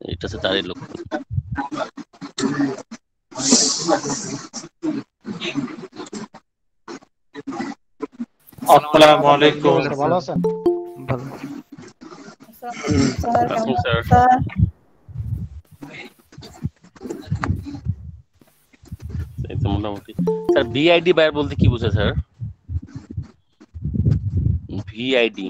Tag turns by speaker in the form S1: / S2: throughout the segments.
S1: এটা হচ্ছে তারই লক্ষণ
S2: আসসালামু আলাইকুম।
S3: ভালো আছেন?
S4: ভালো।
S5: স্যার
S1: আসুন স্যার
S5: স্যার।
S1: এই তো মোটামুটি। স্যার ভিআইডি বায়ার বলতে কি বোঝায় স্যার? ভিআইডি।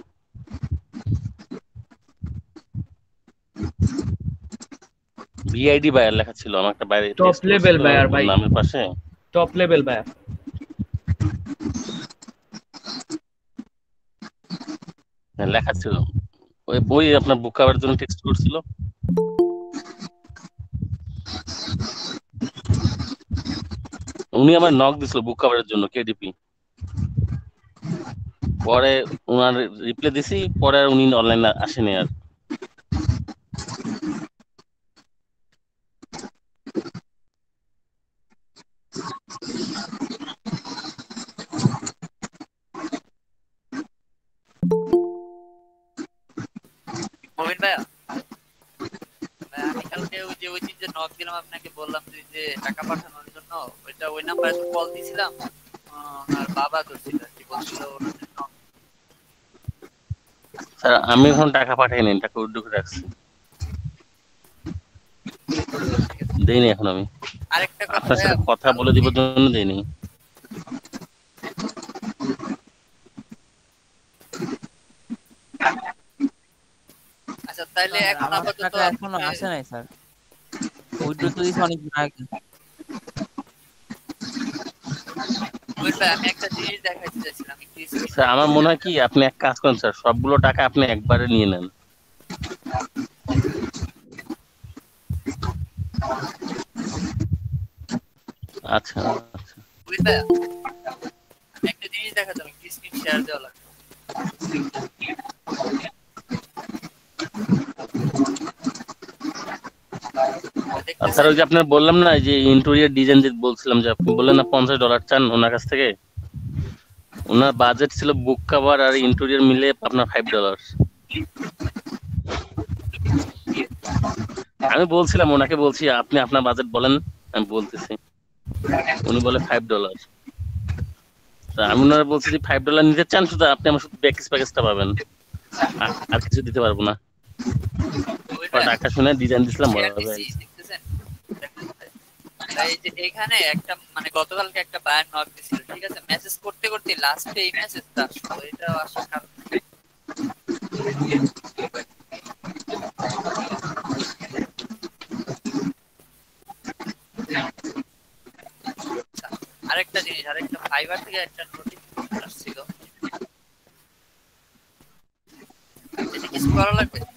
S1: ভিআইডি বায়ার লেখা ছিল আমার একটা বাইরে
S3: level
S1: করছিল
S3: buyer ভাই।
S1: নামের পাশে।
S3: টপ লেভেল বায়ার
S1: লেখা ছিল। ওই বই আপনার বুক কভারের জন্য টেক্সট করছিল। উনি আমার নক দিছিল বুক কভারের জন্য কেডিপি পরে ওনার রিপ্লাই দিছি পরে উনি অনলাইনে আসেনি আর।
S6: নক দিলাম আপনাকে বললাম যে যে টাকা পাঠানোর জন্য ওইটা ওই নাম্বারে কল দিছিলাম। আর বাবা করছিল কি বলছিল
S1: স্যার আমি এখন টাকা পাঠাইনি টাকা করে রাখছি। দেইনি এখন আমি।
S6: আরেকটা কথা
S1: আপনার সাথে কথা বলে দিব জন্য দেইনি।
S6: আচ্ছা তাইলে এখন আপাতত এখনও
S4: আসে নাই স্যার। উইথড্র তো দিয়েছি অনেক দিন আগে
S6: আমি একটা জিনিস দেখাইতে চাইছিলাম
S1: স্যার আমার মনে হয় কি আপনি এক কাজ করেন স্যার সবগুলো টাকা আপনি একবারে নিয়ে নেন। আচ্ছা আচ্ছা।
S6: একটা জিনিস দেখাতাম একটু স্ক্রিন শেয়ার দেওয়া
S1: স্যার যে আপনার বললাম না যে ইন্টেরিয়র ডিজাইন যে বলছিলাম যে আপনি বললেন না, পঞ্চাশ ডলার চান ওনার কাছ থেকে? ওনার বাজেট ছিল বুক কভার আর ইন্টেরিয়র মিলে আপনার ফাইভ ডলার আমি বলছিলাম, ওনাকে বলছি, আপনি আপনার বাজেট বলেন, আমি বলতেছি। উনি বলে ফাইভ ডলার আমি ওনারা বলছি যে ফাইভ ডলার নিতে চান শুধু আপনি আমার শুধু প্যাকেজ প্যাকেজটা পাবেন। আর- কিছু দিতে পারব না। টাকা শুনে ডিজাইন দিছিলাম
S6: ভাই, এই যে এখানে একটা মানে গতকালকে একটা বায়ার নক দিছিল ঠিক আছে? মেসেজ করতে করতে লাস্টে এই মেসেজটা আসলো এটা আসার আচ্ছা, আরেকটা জিনিস আরেকটা ফাইবার থেকে একটা নোটিফিকেশন আসছিল। এটা কিছু করা লাগবে এখন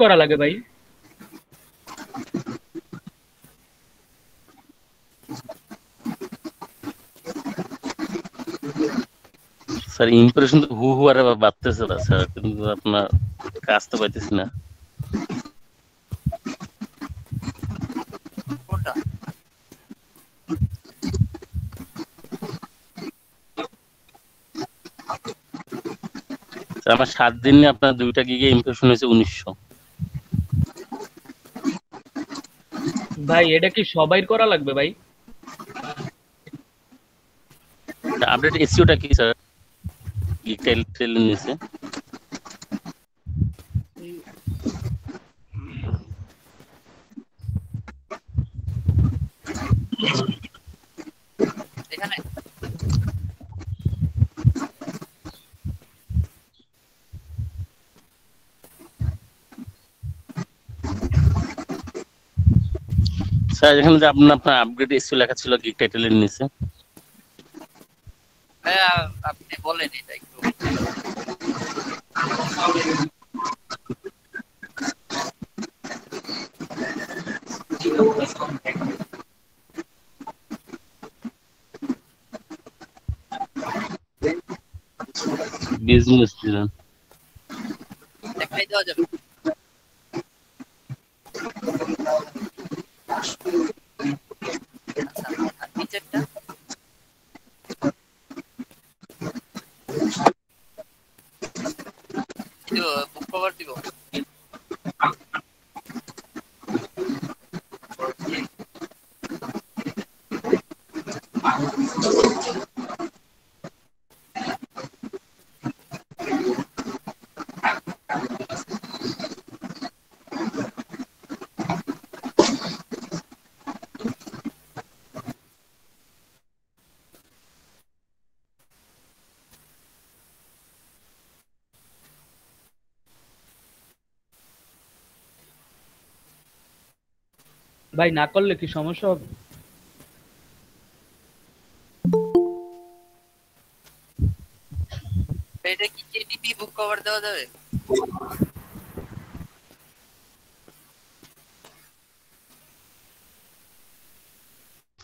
S3: করা লাগে ভাই।
S1: স্যার ইমপ্রেশন তো হু হু আরে বাড়তেছে না স্যার কিন্তু আপনার কাজ তো পাইতেছি না। আমার সাত দিনে আপনার দুইটা গিগে ইনফেকশন হয়েছে উনিশশো।
S3: ভাই এটা কি সবাই করা লাগবে ভাই?
S1: আপডেট এসিওটা কি স্যার গিগ টেল টেল নিয়েছে। স্যার এখানে যে আপনার আপনার আপগ্রেড এসিও লেখা ছিল গিগ টাইটেলের নিচে?
S6: ভাইয়া, আপনি বলেন এটা একটু।
S1: বিজনেস দিলেন
S6: দেখাই দেওয়া যাবে।
S3: ভাই না করলে কি সমস্যা হবে?
S6: এটা কি কেটিপি বুক কভার দেওয়া যাবে?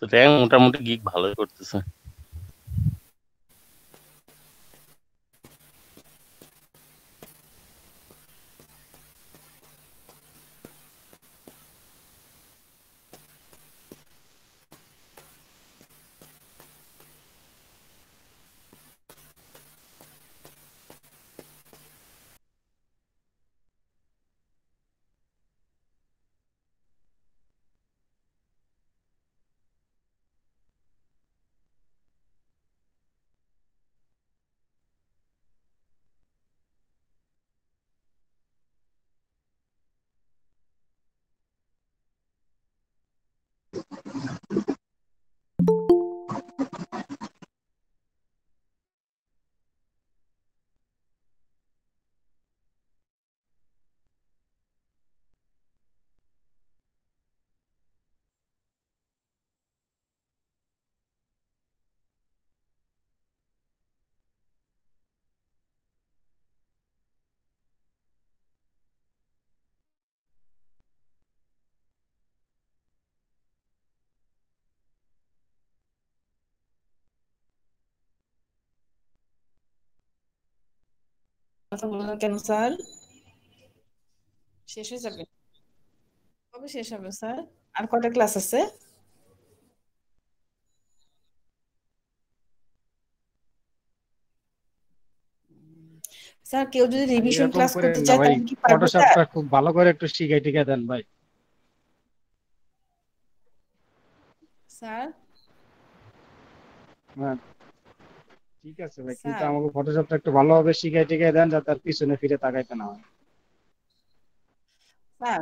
S7: র্যাঙ্ক মোটামুটি গিক ভালোই করতেছে।
S5: কথা বললেন কেন স্যার? শেষ হয়ে যাবে। কবে শেষ হবে স্যার? আর কটা ক্লাস আছে? স্যার কেউ যদি রিভিশন ক্লাস করতে চায় তাহলে কি পারবে
S2: ফটোশপটা খুব ভালো করে একটু শিখাই টিকা দেন ভাই।
S5: স্যার?
S2: হ্যাঁ। ঠিক আছে ভাই কিন্তু
S5: স্যার।
S2: আমাকে ফটোশপটা একটু ভালোভাবে শিখাই টিকাই দেন যাতে আর পিছনে ফিরে তাকাইতে না হয়।
S5: স্যার।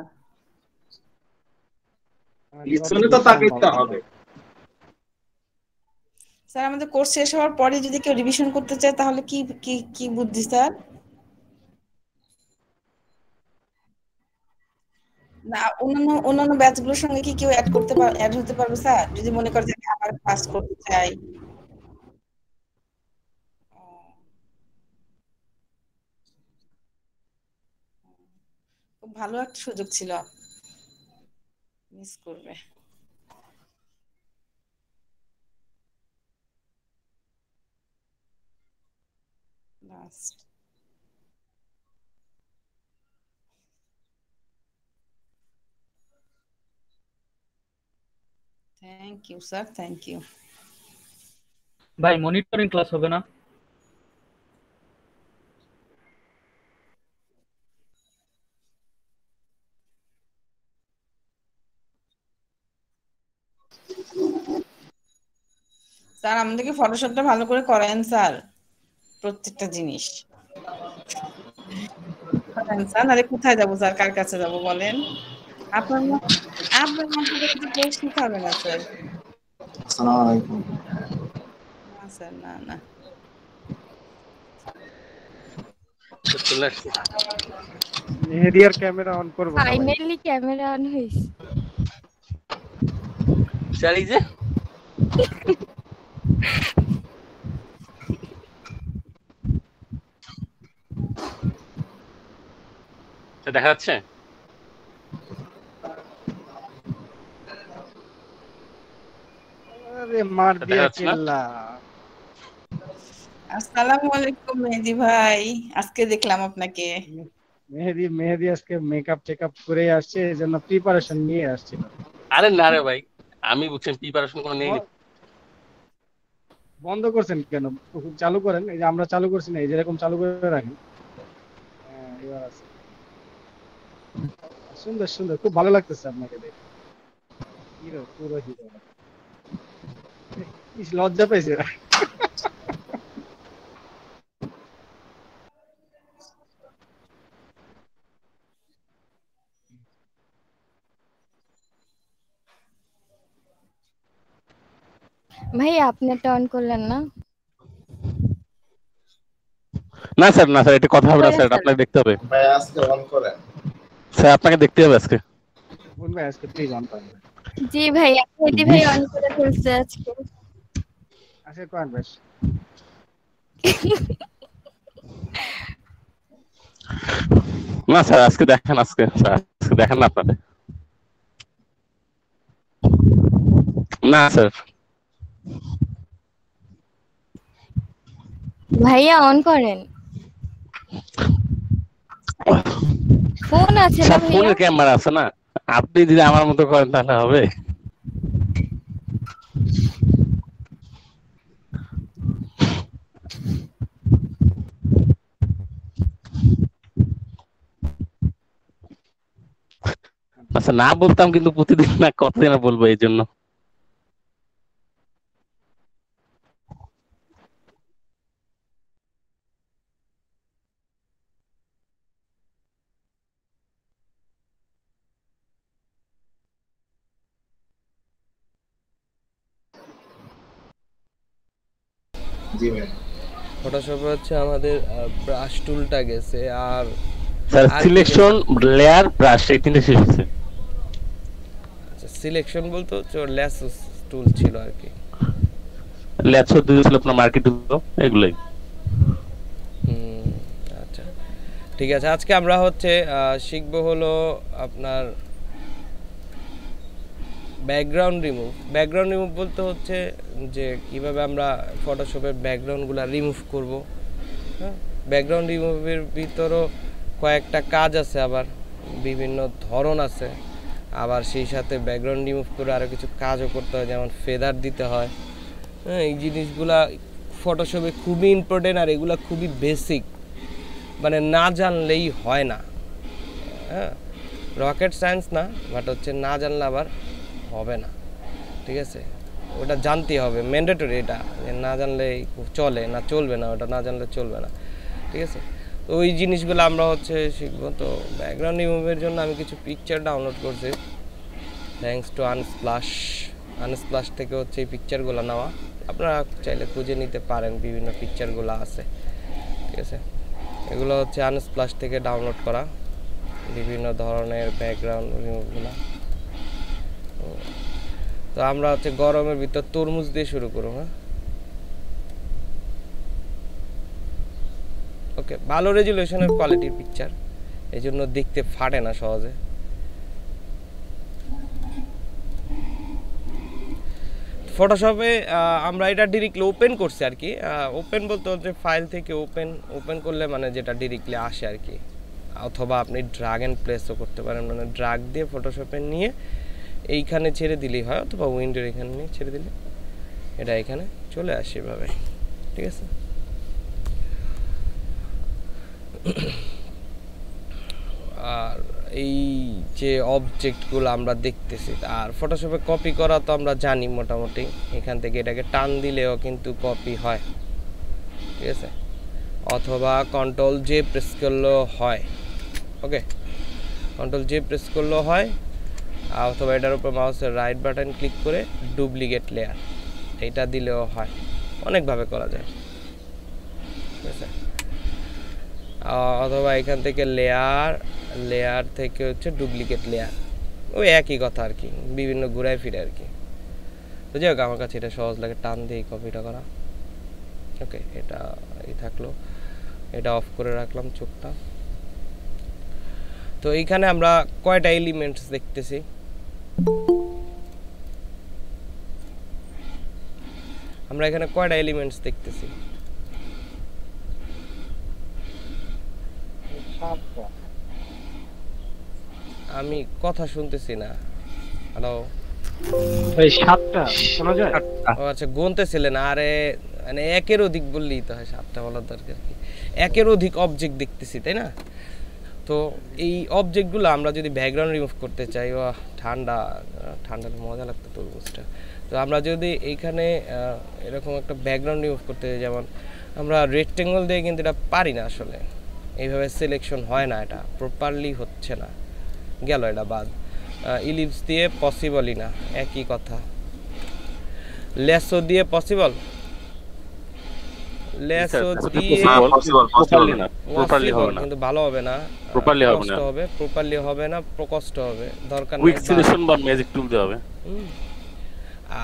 S8: পিছনে তো তাকাইতে হবে।
S5: স্যার আমাদের কোর্স শেষ হওয়ার পরে যদি কেউ রিভিশন করতে চায় তাহলে কি কি কি বুদ্ধি স্যার? না অন্যান্য অন্যান্য ব্যাচগুলোর সঙ্গে কি কেউ অ্যাড করতে পার অ্যাড হতে পারবে স্যার? যদি মনে করে যে আমি আবার ক্লাস করতে চাই। খুব ভালো একটা সুযোগ ছিল। মিস করবে। Thank you sir thank you
S3: ভাই মনিটরিং ক্লাস হবে না?
S5: স্যার আমাদেরকে ফটোশপটা ভালো করে করায়েন স্যার প্রত্যেকটা জিনিস। স্যার নাহলে কোথায় যাব স্যার? কার কাছে যাব বলেন? আপনার আপনার মতো তো কেউ শিখাবে না স্যার।
S8: আসসালামু আলাইকুম।
S5: না স্যার
S2: ক্যামেরা অন করব
S9: ফাইনালি ক্যামেরা অন হয়েছে।
S7: স্যার এই যে। তা দেখা যাচ্ছে?
S2: আরে মার দিয়া
S7: না?
S2: চিল্লা
S5: আসসালামু আলাইকুম মেহেদি ভাই আজকে দেখলাম আপনাকে।
S2: মেহেদি মেহেদি আজকে মেকআপ টেকআপ করে আসছে প্রিপারেশন নিয়ে আসছিল
S7: আরে না রে ভাই আমি বুঝছেন প্রিপারেশন কোনো নেই
S2: বন্ধ করছেন কেন? চালু করেন? এই যে আমরা চালু করছি না, এই যেরকম চালু করে রাখেন। হ্যাঁ সুন্দর সুন্দর। খুব ভালো লাগতেছে আপনাকে দেখে। হিরো, পুরো হিরো। লজ্জা পেয়েছে
S9: ভাই আপনি একটা অন করলেন না?
S7: না স্যার না স্যার এটা কথা হবে না স্যার
S9: স্যার।
S7: আপনাকে দেখতে হবে।
S8: ভাই আজকে অন করেন।
S7: স্যার আপনাকে দেখতে হবে আজকে।
S2: কোন ভাই আজকে প্লিজ অন করেন।
S9: জি ভাই আপনি ভাই অন করে ফেলছে আজকে।
S2: আজকে করেন ভাই
S7: না স্যার আজকে দেখেন আজকে স্যার আজকে দেখেন না আপনাদের। না স্যার।
S9: ভাইয়া অন করেন। ফোন আছে না
S7: ফোনের ক্যামেরা আছে না? আপনি যদি আমার মতো করেন তাহলে হবে। আচ্ছা না বলতাম কিন্তু প্রতিদিন না কতদিন বলব এই জন্য
S8: জি ম্যাম
S10: হচ্ছে আমাদের ব্রাশ টুলটা গেছে আর
S7: স্যার সিলেকশন লেয়ার ব্রাশ এই তিনটে শেষ হয়েছে।
S10: সিলেকশন বলতে হচ্ছে ওর ল্যাস টুল ছিল আর কি।
S7: লেয়ার চোদ্দ ছিল আপনার মার্কেট এগুলোই।
S10: হুম, আচ্ছা। ঠিক আছে আজকে আমরা হচ্ছে শিখব হলো আপনার ব্যাকগ্রাউন্ড রিমুভ ব্যাকগ্রাউন্ড রিমুভ বলতে হচ্ছে যে কীভাবে আমরা ফটোশপের ব্যাকগ্রাউন্ডগুলো রিমুভ করব হ্যাঁ? ব্যাকগ্রাউন্ড রিমুভের ভিতরও কয়েকটা কাজ আছে আবার, বিভিন্ন ধরন আছে। আবার সেই সাথে ব্যাকগ্রাউন্ড রিমুভ করে আরও কিছু কাজও করতে হয়, যেমন ফেদার দিতে হয়। হ্যাঁ এই জিনিসগুলা ফটোশপে খুবই ইম্পর্টেন্ট আর এগুলা খুবই বেসিক মানে না জানলেই হয় না। হ্যাঁ রকেট সায়েন্স না বাট হচ্ছে না জানলে আবার হবে না, ঠিক আছে? ওটা জানতেই হবে ম্যান্ডেটরি এটা না জানলে চলে, না চলবে না, ওটা না জানলে চলবে না, ঠিক আছে? তো ওই জিনিসগুলো আমরা হচ্ছে শিখব। তো ব্যাকগ্রাউন্ড রিমুভের জন্য আমি কিছু পিকচার ডাউনলোড করছি। থ্যাঙ্কস টু আনস্প্লাশ আনস্প্লাশ থেকে হচ্ছে এই পিকচারগুলো নেওয়া। আপনারা চাইলে খুঁজে নিতে পারেন, বিভিন্ন পিকচারগুলো আছে, ঠিক আছে? এগুলো হচ্ছে আনস্প্লাশ থেকে ডাউনলোড করা। বিভিন্ন ধরনের ব্যাকগ্রাউন্ড রিমুভগুলো তো আমরা হচ্ছে গরমের ভিতর তরমুজ দিয়ে শুরু করব হ্যাঁ? ওকে ভালো রেজুলেশনের কোয়ালিটির পিকচার এই জন্য দেখতে ফাটে না সহজে। ফটোশপে আমরা এটা ডিরেক্টলি ওপেন করছি আর কি। ওপেন বলতে হচ্ছে ফাইল থেকে ওপেন ওপেন করলে মানে যেটা ডিরেক্টলি আসে আর কি। অথবা আপনি ড্রাগ অ্যান্ড প্লেসও করতে পারেন মানে ড্রাগ দিয়ে ফটোশপে নিয়ে এইখানে ছেড়ে দিলেই হয়, অথবা উইন্ডোর এখানে ছেড়ে দিলে এটা এখানে চলে আসে এভাবে, ঠিক আছে? আর এই যে অবজেক্টগুলো আমরা দেখতেছি, আর ফটোশপে কপি করা তো আমরা জানি মোটামুটি, এখান থেকে এটাকে টান দিলেও কিন্তু কপি হয়, ঠিক আছে? অথবা কন্ট্রোল জে প্রেস করলেও হয় ওকে কন্ট্রোল জে প্রেস করলেও হয় অথবা এটার উপর মাউসের রাইট বাটন ক্লিক করে ডুপ্লিকেট লেয়ার এটা দিলেও হয়। অনেকভাবে করা যায়। ঠিক আছে? অথবা এখান থেকে লেয়ার লেয়ার থেকে হচ্ছে ডুপ্লিকেট লেয়ার ওই একই কথা আর কি। বিভিন্ন ঘুরায় ফিরে আর কি। তো যাই হোক, আমার কাছে এটা সহজ লাগে, টান দিয়ে কপিটা করা। ওকে এটা এই থাকল। এটা অফ করে রাখলাম চোখটা। তো এইখানে আমরা কয়টা এলিমেন্টস দেখতেছি? আমরা এখানে কয়টা এলিমেন্টস দেখতেছি? আমি কথা শুনতেছি না। হ্যালো
S2: ভাই সাতটা শোনা যায়?
S10: ও আচ্ছা গুনতেছিলেন। আরে মানে একের অধিক বললেই তো হয় সাতটা বলার দরকার কি? একের অধিক অবজেক্ট দেখতেছি তাই না? তো এই অবজেক্টগুলো আমরা যদি ব্যাকগ্রাউন্ড রিমুভ করতে চাই ও ঠান্ডা আহ, ঠান্ডাতে মজা লাগতো তরমুজটা। তো আমরা যদি এইখানে এরকম একটা ব্যাকগ্রাউন্ড রিমুভ করতে চাই যেমন আমরা রেক্টেঙ্গল দিয়ে কিন্তু এটা পারি না আসলে। এইভাবে সিলেকশন হয় না এটা প্রপারলি হচ্ছে না। গেল এটা বাদ। ইলিপস দিয়ে পসিবলই না একই কথা। লেসো দিয়ে পসিবল লেসো দিয়ে
S7: প্রপারলি না প্রপারলি হবে না।
S10: কিন্তু ভালো হবে না।
S7: Properly হবে না।
S10: হবে প্রপারলি হবে না প্রকষ্ট হবে। দরকার
S7: কুইক সিলেকশন বা ম্যাজিক টুল দিয়ে হবে।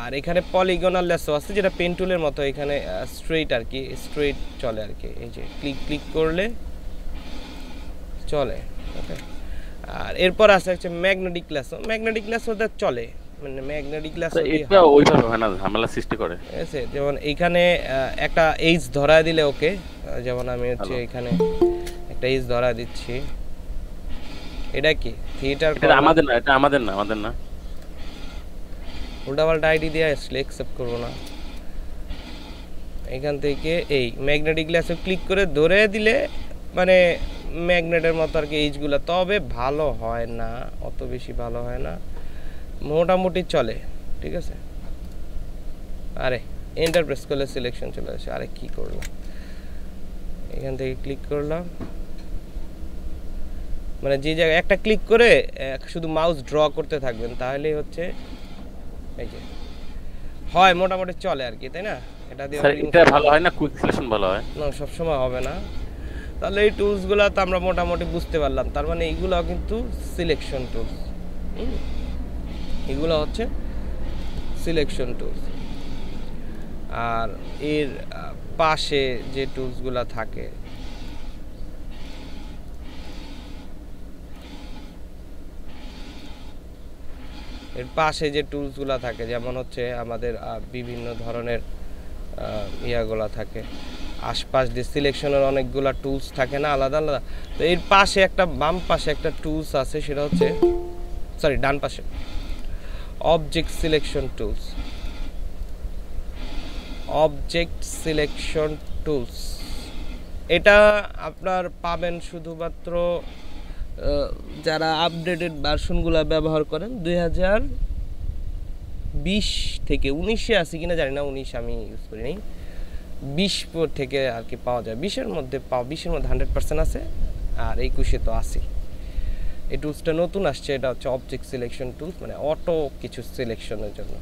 S10: আর এখানে পলিগনাল লেসও আছে যেটা পেন টুলের মতো এখানে স্ট্রেইট আর কি স্ট্রেইট চলে আর কি। এই যে ক্লিক ক্লিক করলে চলে ওকে আর এরপর আছে হচ্ছে ম্যাগনেটিক লেসও ম্যাগনেটিক লেসওটা চলে। মানে ম্যাগনেটিক
S7: তো
S10: লেসও
S7: এটা ওইভাবে হয় না ঝামেলা সৃষ্টি করে।
S10: আছে যেমন এইখানে একটা এইজ ধরা দিলে ওকে যেমন আমি হচ্ছে এখানে একটা এইজ ধরা দিচ্ছি। এটা কি? থিয়েটার
S7: এটা আমাদের না এটা আমাদের না আমাদের না।
S10: উল্টাপাল্টা আইডি দিয়ে আসলে অ্যাকসেপ্ট করব না। এখান থেকে এই ম্যাগনেটিক গ্লাসে ক্লিক করে ধরে দিলে মানে ম্যাগনেটের মতো আর কি এইজগুলো তবে ভালো হয় না অত বেশি ভালো হয় না। মোটামুটি চলে ঠিক আছে? আরে এন্টার প্রেস করলে সিলেকশন চলে আসে আরে কি করলাম এখান থেকে ক্লিক করলাম। মানে যে জায়গায় একটা ক্লিক করে শুধু মাউস ড্র করতে থাকবেন তাহলেই হচ্ছে এই যে হয় মোটামুটি চলে আর কি তাই না? এটা দিয়ে
S7: এটা ভালো হয় না? কুইক সিলেকশন ভালো হয়?
S10: না সবসময় হবে না। তাহলে এই টুলসগুলো তো আমরা মোটামুটি বুঝতে পারলাম তার মানে এইগুলো কিন্তু সিলেকশন টুলস এগুলো হচ্ছে সিলেকশন টুলস আর এর পাশে যে টুলসগুলো থাকে, এর পাশে যে টুলসগুলো থাকে, যেমন হচ্ছে আমাদের বিভিন্ন ধরনের ইয়াগুলা থাকে। আশপাশ দিয়ে সিলেকশনের অনেকগুলা টুলস থাকে না, আলাদা আলাদা। তো এর পাশে একটা বাম পাশে একটা টুলস আছে, সেটা হচ্ছে সরি ডান পাশে। Object selection tools object selection tools এটা আপনার পাবেন শুধুমাত্র যারা আপডেটেড ভার্সনগুলো ব্যবহার করেন, দুই হাজার বিশ থেকে উনিশে আছে কিনা জানি না, উনিশ আমি ইউজ করি নাই বিশ থেকে আর কি পাওয়া যায়। বিশের মধ্যে পাওয়া বিশের মধ্যে হান্ড্রেড পার্সেন্ট আছে, আর একুশে তো আছে এই টুলসটা নতুন আসছে এটা হচ্ছে অবজেক্ট সিলেকশন টুলস মানে অটো কিছু সিলেকশনের জন্য।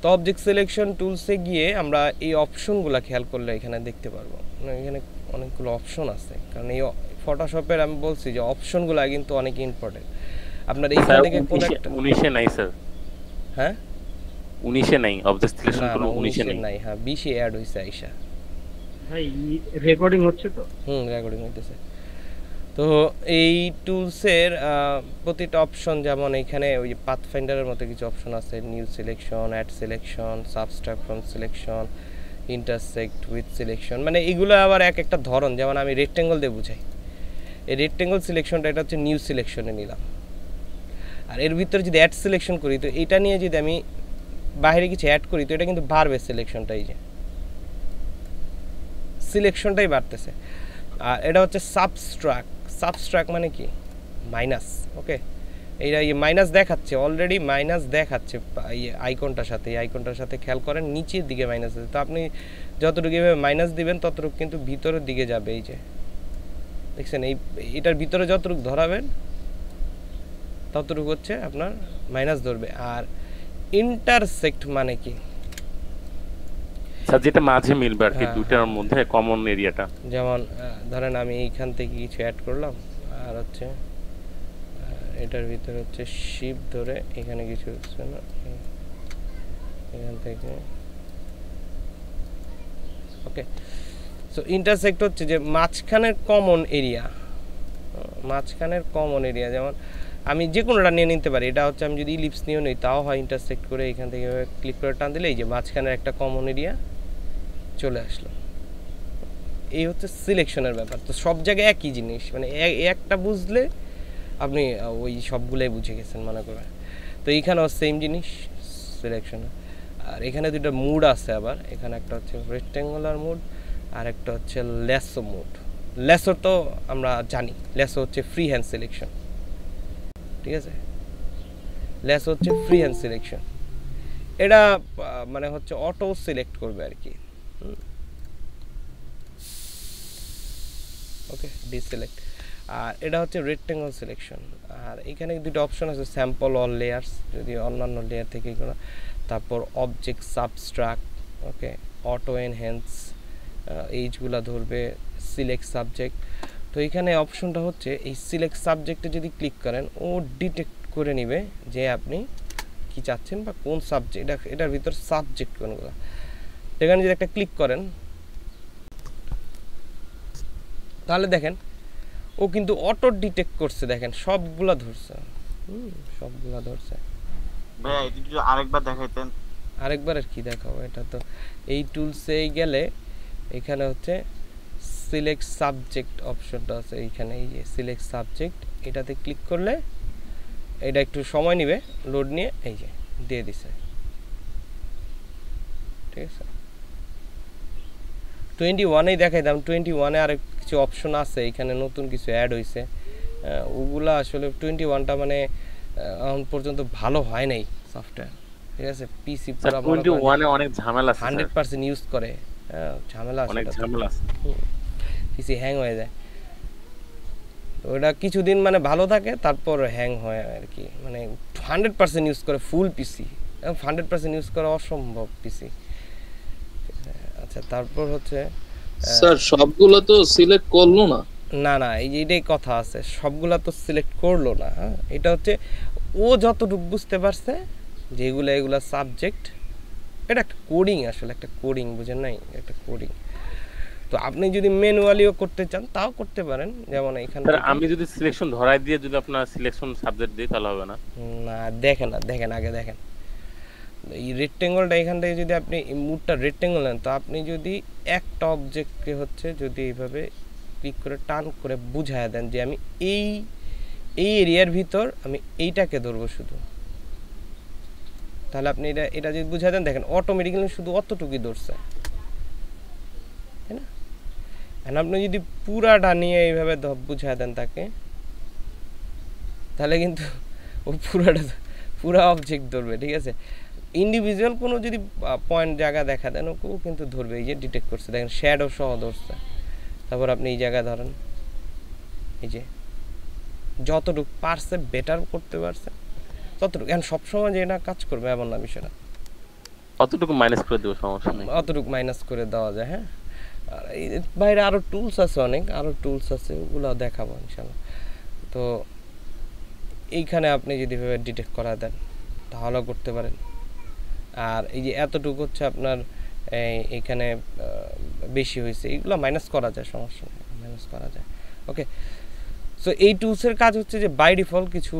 S10: তো অবজেক্ট সিলেকশন টুলসে গিয়ে আমরা এই অপশনগুলো খেয়াল করলে এখানে দেখতে পারব। মানে এখানে অনেকগুলো অপশন আছে। কারণ এই ফটোশপের আমি বলছি যে অপশনগুলো কিন্তু অনেক ইম্পর্টেন্ট আপনার এইখান
S7: স্যার
S10: থেকে কোনো
S7: উনিশে
S10: একটা
S7: উনিশে নাই স্যার।
S10: হ্যাঁ?
S7: উনিশে নাই অবজেক্ট সিলেকশন উনিশে
S10: উনিশে
S7: নাই।
S10: নাই হ্যাঁ বিশে অ্যাড হয়েছে আইসা।
S2: ভাই রেকর্ডিং হচ্ছে তো?
S10: হুম রেকর্ডিং হইতেছে। তো এই টুলসের প্রতিটা অপশন যেমন এখানে ওই যে পাথ ফাইন্ডারের মতো কিছু অপশন আছে new selection add selection subtract from selection intersect with selection মানে এগুলো আবার এক একটা ধরন, যেমন আমি রেক্টেঙ্গল দিয়ে বুঝাই। এই রেক্টেঙ্গল সিলেকশনটা এটা হচ্ছে নিউ সিলেকশনে নিলাম। আর এর ভিতরে যদি অ্যাড সিলেকশন করি, তো এটা নিয়ে যদি আমি বাইরে কিছু অ্যাড করি, তো এটা কিন্তু বাড়বে সিলেকশনটাই যে। সিলেকশনটাই বাড়তেছে। আর এটা হচ্ছে সাবস্ট্রাক সাবস্ট্রাক মানে কি? মাইনাস ওকে এইটা এই মাইনাস দেখাচ্ছে অলরেডি মাইনাস দেখাচ্ছে আইকনটার সাথে, এই আইকনটার সাথে খেয়াল করেন, নিচের দিকে মাইনাস আছে। তো আপনি যতটুকু এভাবে মাইনাস দিবেন, ততটুকু কিন্তু ভিতরের দিকে যাবে, এই যে। দেখছেন, এই, এটার ভিতরে যতটুকু ধরাবেন, ততটুকু হচ্ছে আপনার মাইনাস ধরবে। আর ইন্টারসেক্ট মানে কি?
S7: স্যার যেটা মাঝে মিলবে আর কি
S10: হ্যাঁ,
S7: দুইটার মধ্যে কমন এরিয়াটা
S10: যেমন ধরেন আমি এইখান থেকে কিছু অ্যাড করলাম আর হচ্ছে এটার ভিতরে হচ্ছে শিপ ধরে এখানে কিছু হচ্ছে না এখান থেকে। ওকে সো ইন্টারসেক্ট হচ্ছে যে মাঝখানের কমন এরিয়া মাঝখানের কমন এরিয়া যেমন আমি যে কোনোটা নিয়ে নিতে পারি এটা হচ্ছে আমি যদি ইলিপস নিয়েও নিই তাও হয় ইন্টারসেক্ট করে এখান থেকে ক্লিক করে টান দিলে এই যে মাঝখানের একটা কমন এরিয়া চলে আসলো। এই হচ্ছে সিলেকশনের ব্যাপার। তো সব জায়গায় একই জিনিস। মানে একটা বুঝলে আপনি ওই সবগুলোই বুঝে গেছেন, মনে করেন। তো এইখানেও সেম জিনিস সিলেকশন আর এখানে দুটো মুড আছে আবার। এখানে একটা হচ্ছে রেক্টেঙ্গুলার মুড আর একটা হচ্ছে লেসো মুড লেসো তো আমরা জানি। লেসো হচ্ছে ফ্রি হ্যান্ড সিলেকশন ঠিক আছে? লেসো হচ্ছে ফ্রি হ্যান্ড সিলেকশন এটা মানে হচ্ছে অটো সিলেক্ট করবে আর কি। ওকে ডিসিলেক্ট আর এটা হচ্ছে রেক্টেঙ্গল সিলেকশন আর এখানে দুটো অপশন আছে স্যাম্পল অল লেয়ার্স যদি অন্যান্য লেয়ার থেকে করা তারপর object subtract okay auto enhance এইজগুলো ধরবে সিলেক্ট সাবজেক্ট তো এখানে অপশনটা হচ্ছে, এই সিলেক্ট সাবজেক্টে যদি ক্লিক করেন, ও ডিটেক্ট করে নেবে যে আপনি কি চাচ্ছেন বা কোন সাবজেক্ট এটা, এটার ভিতর সাবজেক্ট কোনগুলো। এখানে যদি একটা ক্লিক করেন তাহলে দেখেন ও কিন্তু অটো ডিটেক্ট করছে দেখেন সবগুলা ধরছে। সবগুলা ধরছে।
S11: আরেকবার দেখাইতেন।
S10: আরেকবার আর কি দেখাবো এটা তো এই টুলসেই গেলে এখানে হচ্ছে সিলেক্ট সাবজেক্ট অপশনটা আছে এইখানে এই যে সিলেক্ট সাবজেক্ট এটাতে ক্লিক করলে এটা একটু সময় নেবে লোড নিয়ে এই যে দিয়ে দিছে। ঠিক আছে? টোয়েন্টি ওয়ানেই দেখাই দাম টোয়েন্টি ওয়ানে আর কিছু অপশন আছে এখানে নতুন কিছু অ্যাড হয়েছে ওগুলা আসলে টোয়েন্টি ওয়ানটা মানে এখন পর্যন্ত ভালো হয় নাই সফটওয়্যার ঠিক আছে? পিসি
S7: স্যার টোয়েন্টি ওয়ানে অনেক ঝামেলা আছে
S10: হান্ড্রেড পার্সেন্ট ইউজ করে। ঝামেলা আছে
S7: অনেক ঝামেলা আছে।
S10: পিসি হ্যাং হয়ে যায়। ওটা কিছুদিন মানে ভালো থাকে তারপর হ্যাং হয় আর কি। মানে হান্ড্রেড পার্সেন্ট ইউজ করে full PC hundred percent use করা অসম্ভব পিসি আচ্ছা তারপর হচ্ছে
S12: স্যার সবগুলো তো সিলেক্ট করল না।
S10: না না এই এটাই কথা আছে সবগুলা তো সিলেক্ট করল না হ্যাঁ? এটা হচ্ছে ও যতটুকু বুঝতে পারছে যেগুলো এগুলা সাবজেক্ট এটা একটা কোডিং আসলে একটা কোডিং বুঝেন নাই? একটা কোডিং তো আপনি যদি ম্যানুয়ালিও করতে চান তাও করতে পারেন যেমন এখানে
S7: স্যার আমি যদি সিলেকশন ধরাই দিয়ে যদি আপনার সিলেকশন সাবজেক্ট দিই তাহলে হবে না।
S10: না দেখেন না দেখেন আগে দেখেন। এই রেক্টেঙ্গলটা এখান থেকে যদি আপনি মুডটা রেক্টেঙ্গল নেন, তো আপনি যদি একটা অবজেক্টকে হচ্ছে যদি এইভাবে ক্লিক করে টান করে বুঝায় দেন যে আমি এই এই এরিয়ার ভিতর আমি এইটাকে ধরবো শুধু। তাহলে আপনি এটা এটা যদি বুঝায় দেন, দেখেন অটোমেটিক্যালি শুধু অতটুকুই ধরছে। তাই না? এখন আপনি যদি পুরাটা নিয়ে এইভাবে বুঝায় দেন তাকে, তাহলে কিন্তু ও পুরাটা, পুরা অবজেক্ট ধরবে, ঠিক আছে? ইন্ডিভিজুয়াল কোনো যদি পয়েন্ট জায়গা দেখা দেন ওকেও কিন্তু ধরবে। এই যে ডিটেক্ট করছে দেখেন শ্যাডো সহ ধরছে। তারপর আপনি এই জায়গা ধরেন। এই যে যতটুকু পারছে বেটার করতে পারছে। ততটুকু এখন সবসময় যে এটা কাজ করবে এমন না বিষয়টা
S7: অতটুকু মাইনাস করে দেবো সমস্যা নেই।
S10: অতটুকু মাইনাস করে দেওয়া যায় হ্যাঁ? আর এই বাইরে আরও টুলস আছে অনেক আরও টুলস আছে ওগুলো দেখাবো ইনশাল্লাহ তো এইখানে আপনি যদি ভাবে ডিটেক্ট করা দেন তাহলেও করতে পারেন। আর এই যে এতটুকু হচ্ছে আপনার এখানে বেশি হয়েছে এইগুলো মাইনাস করা যায়, সমস্যা নেই মাইনাস করা যায়। ওকে সো এই টুলসের কাজ হচ্ছে যে বাই ডিফল্ট কিছু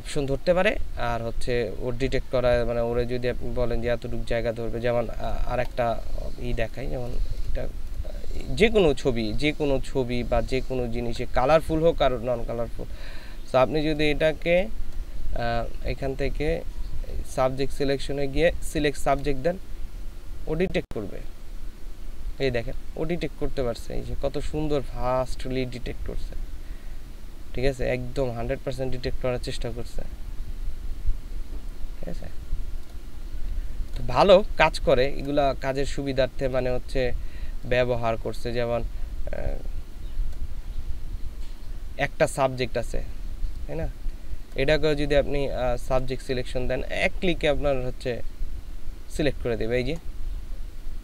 S10: অপশন ধরতে পারে, আর হচ্ছে ওর ডিটেক্ট করা মানে ওরে যদি আপনি বলেন যে এতটুকু জায়গা ধরবে, যেমন আর একটা ই দেখাই, যেমন এটা, যে কোনো ছবি, যে কোনো ছবি বা যে কোনো জিনিসে কালারফুল হোক আর নন কালারফুল সো আপনি যদি এটাকে এখান থেকে সাবজেক্ট সিলেকশনে গিয়ে সিলেক্ট সাবজেক্ট দেন, ও ডিটেক্ট করবে। এই দেখেন, ও ডিটেক্ট করতে পারছে, এই যে কত সুন্দর ফাস্টলি ডিটেক্ট করছে। ঠিক আছে? একদম হান্ড্রেড পার্সেন্ট ডিটেক্ট করার চেষ্টা করছে। ঠিক আছে? তো ভালো কাজ করে, এগুলা কাজের সুবিধার্থে মানে হচ্ছে ব্যবহার করছে, যেমন একটা সাবজেক্ট আছে, তাই না? এটাকেও যদি আপনি সাবজেক্ট সিলেকশন দেন এক ক্লিকে আপনার হচ্ছে সিলেক্ট করে দেবে। এই যে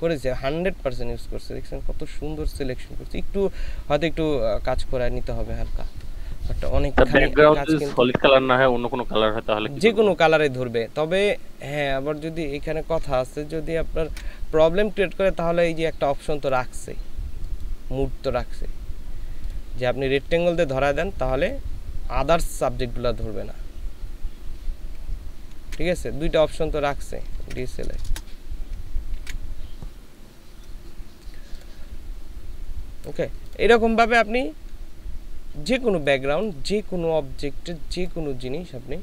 S10: করেছে হান্ড্রেড পার্সেন্ট ইউজ করছে। দেখছেন কত সুন্দর সিলেকশন করছে। একটু হয়তো একটু কাজ করে নিতে হবে হালকা। বাট অনেক
S7: ব্যাকগ্রাউন্ড
S10: কাজ
S7: যদি
S10: কিন্তু
S7: সলিড কালার না হয় অন্য কোনো কালার হয় তাহলে
S10: যে কোনো কালারে ধরবে। তবে হ্যাঁ আবার যদি এখানে কথা আছে যদি আপনার প্রবলেম ক্রিয়েট করে তাহলে এই যে একটা অপশন তো রাখছে মুড তো রাখছে যে আপনি রেক্টেঙ্গল দিয়ে ধরা দেন তাহলে আদার্স সাবজেক্টগুলো ধরবে না। ঠিক আছে? দুইটা অপশন তো রাখছে ডিএসএলএ ওকে এরকমভাবে আপনি যে কোনো ব্যাকগ্রাউন্ড যে কোনো অবজেক্টের যে কোনো জিনিস আপনি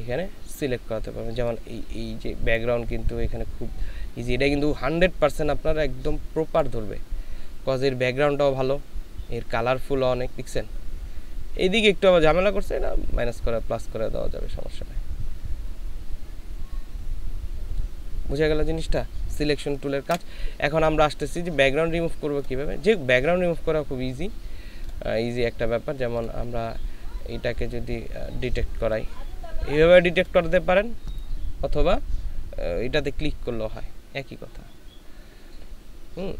S10: এখানে সিলেক্ট করাতে পারবেন। যেমন এই এই যে ব্যাকগ্রাউন্ড কিন্তু এখানে খুব ইজি এটা কিন্তু হান্ড্রেড পার্সেন্ট আপনার একদম প্রপার ধরবে। কজ এর ব্যাকগ্রাউন্ডটাও ভালো, এর কালারফুল অনেক, দেখছেন? এইদিকে একটু আবার ঝামেলা করছে, এটা মাইনাস করে প্লাস করে দেওয়া যাবে, সমস্যা নেই। বুঝা গেল জিনিসটা? সিলেকশন টুলের কাজ। এখন আমরা আসতেছি যে ব্যাকগ্রাউন্ড রিমুভ করব কীভাবে? যে ব্যাকগ্রাউন্ড রিমুভ করা খুব ইজি ইজি একটা ব্যাপার। যেমন আমরা এটাকে যদি ডিটেক্ট করাই। এইভাবে ডিটেক্ট করতে পারেন, অথবা এটাতে ক্লিক করলেও হয়। একই কথা। হুম।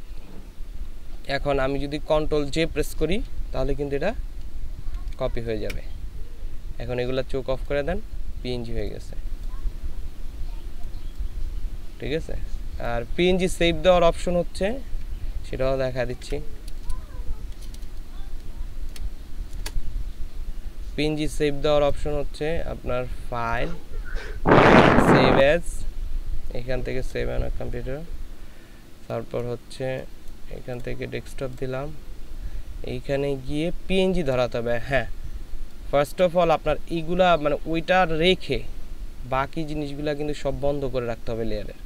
S10: এখন আমি যদি কন্ট্রোল জে প্রেস করি, তাহলে কিন্তু এটা কপি হয়ে যাবে। এখন এগুলো চোখ অফ করে দেন পিএনজি হয়ে গেছে। ঠিক আছে? আর পিএনজি সেভ দেওয়ার অপশন হচ্ছে, সেটাও দেখা দিচ্ছি। পিএনজি সেভ দেওয়ার অপশন হচ্ছে আপনার ফাইল সেভ অ্যাজ এখান থেকে সেভ অন কম্পিউটার তারপর হচ্ছে এখান থেকে ডেস্কটপ দিলাম। এইখানে গিয়ে পিএনজি ধরাতে হবে হ্যাঁ। ফার্স্ট অফ অল আপনার এইগুলা মানে ওইটা রেখে বাকি জিনিসগুলা কিন্তু সব বন্ধ করে রাখতে হবে লেয়ারের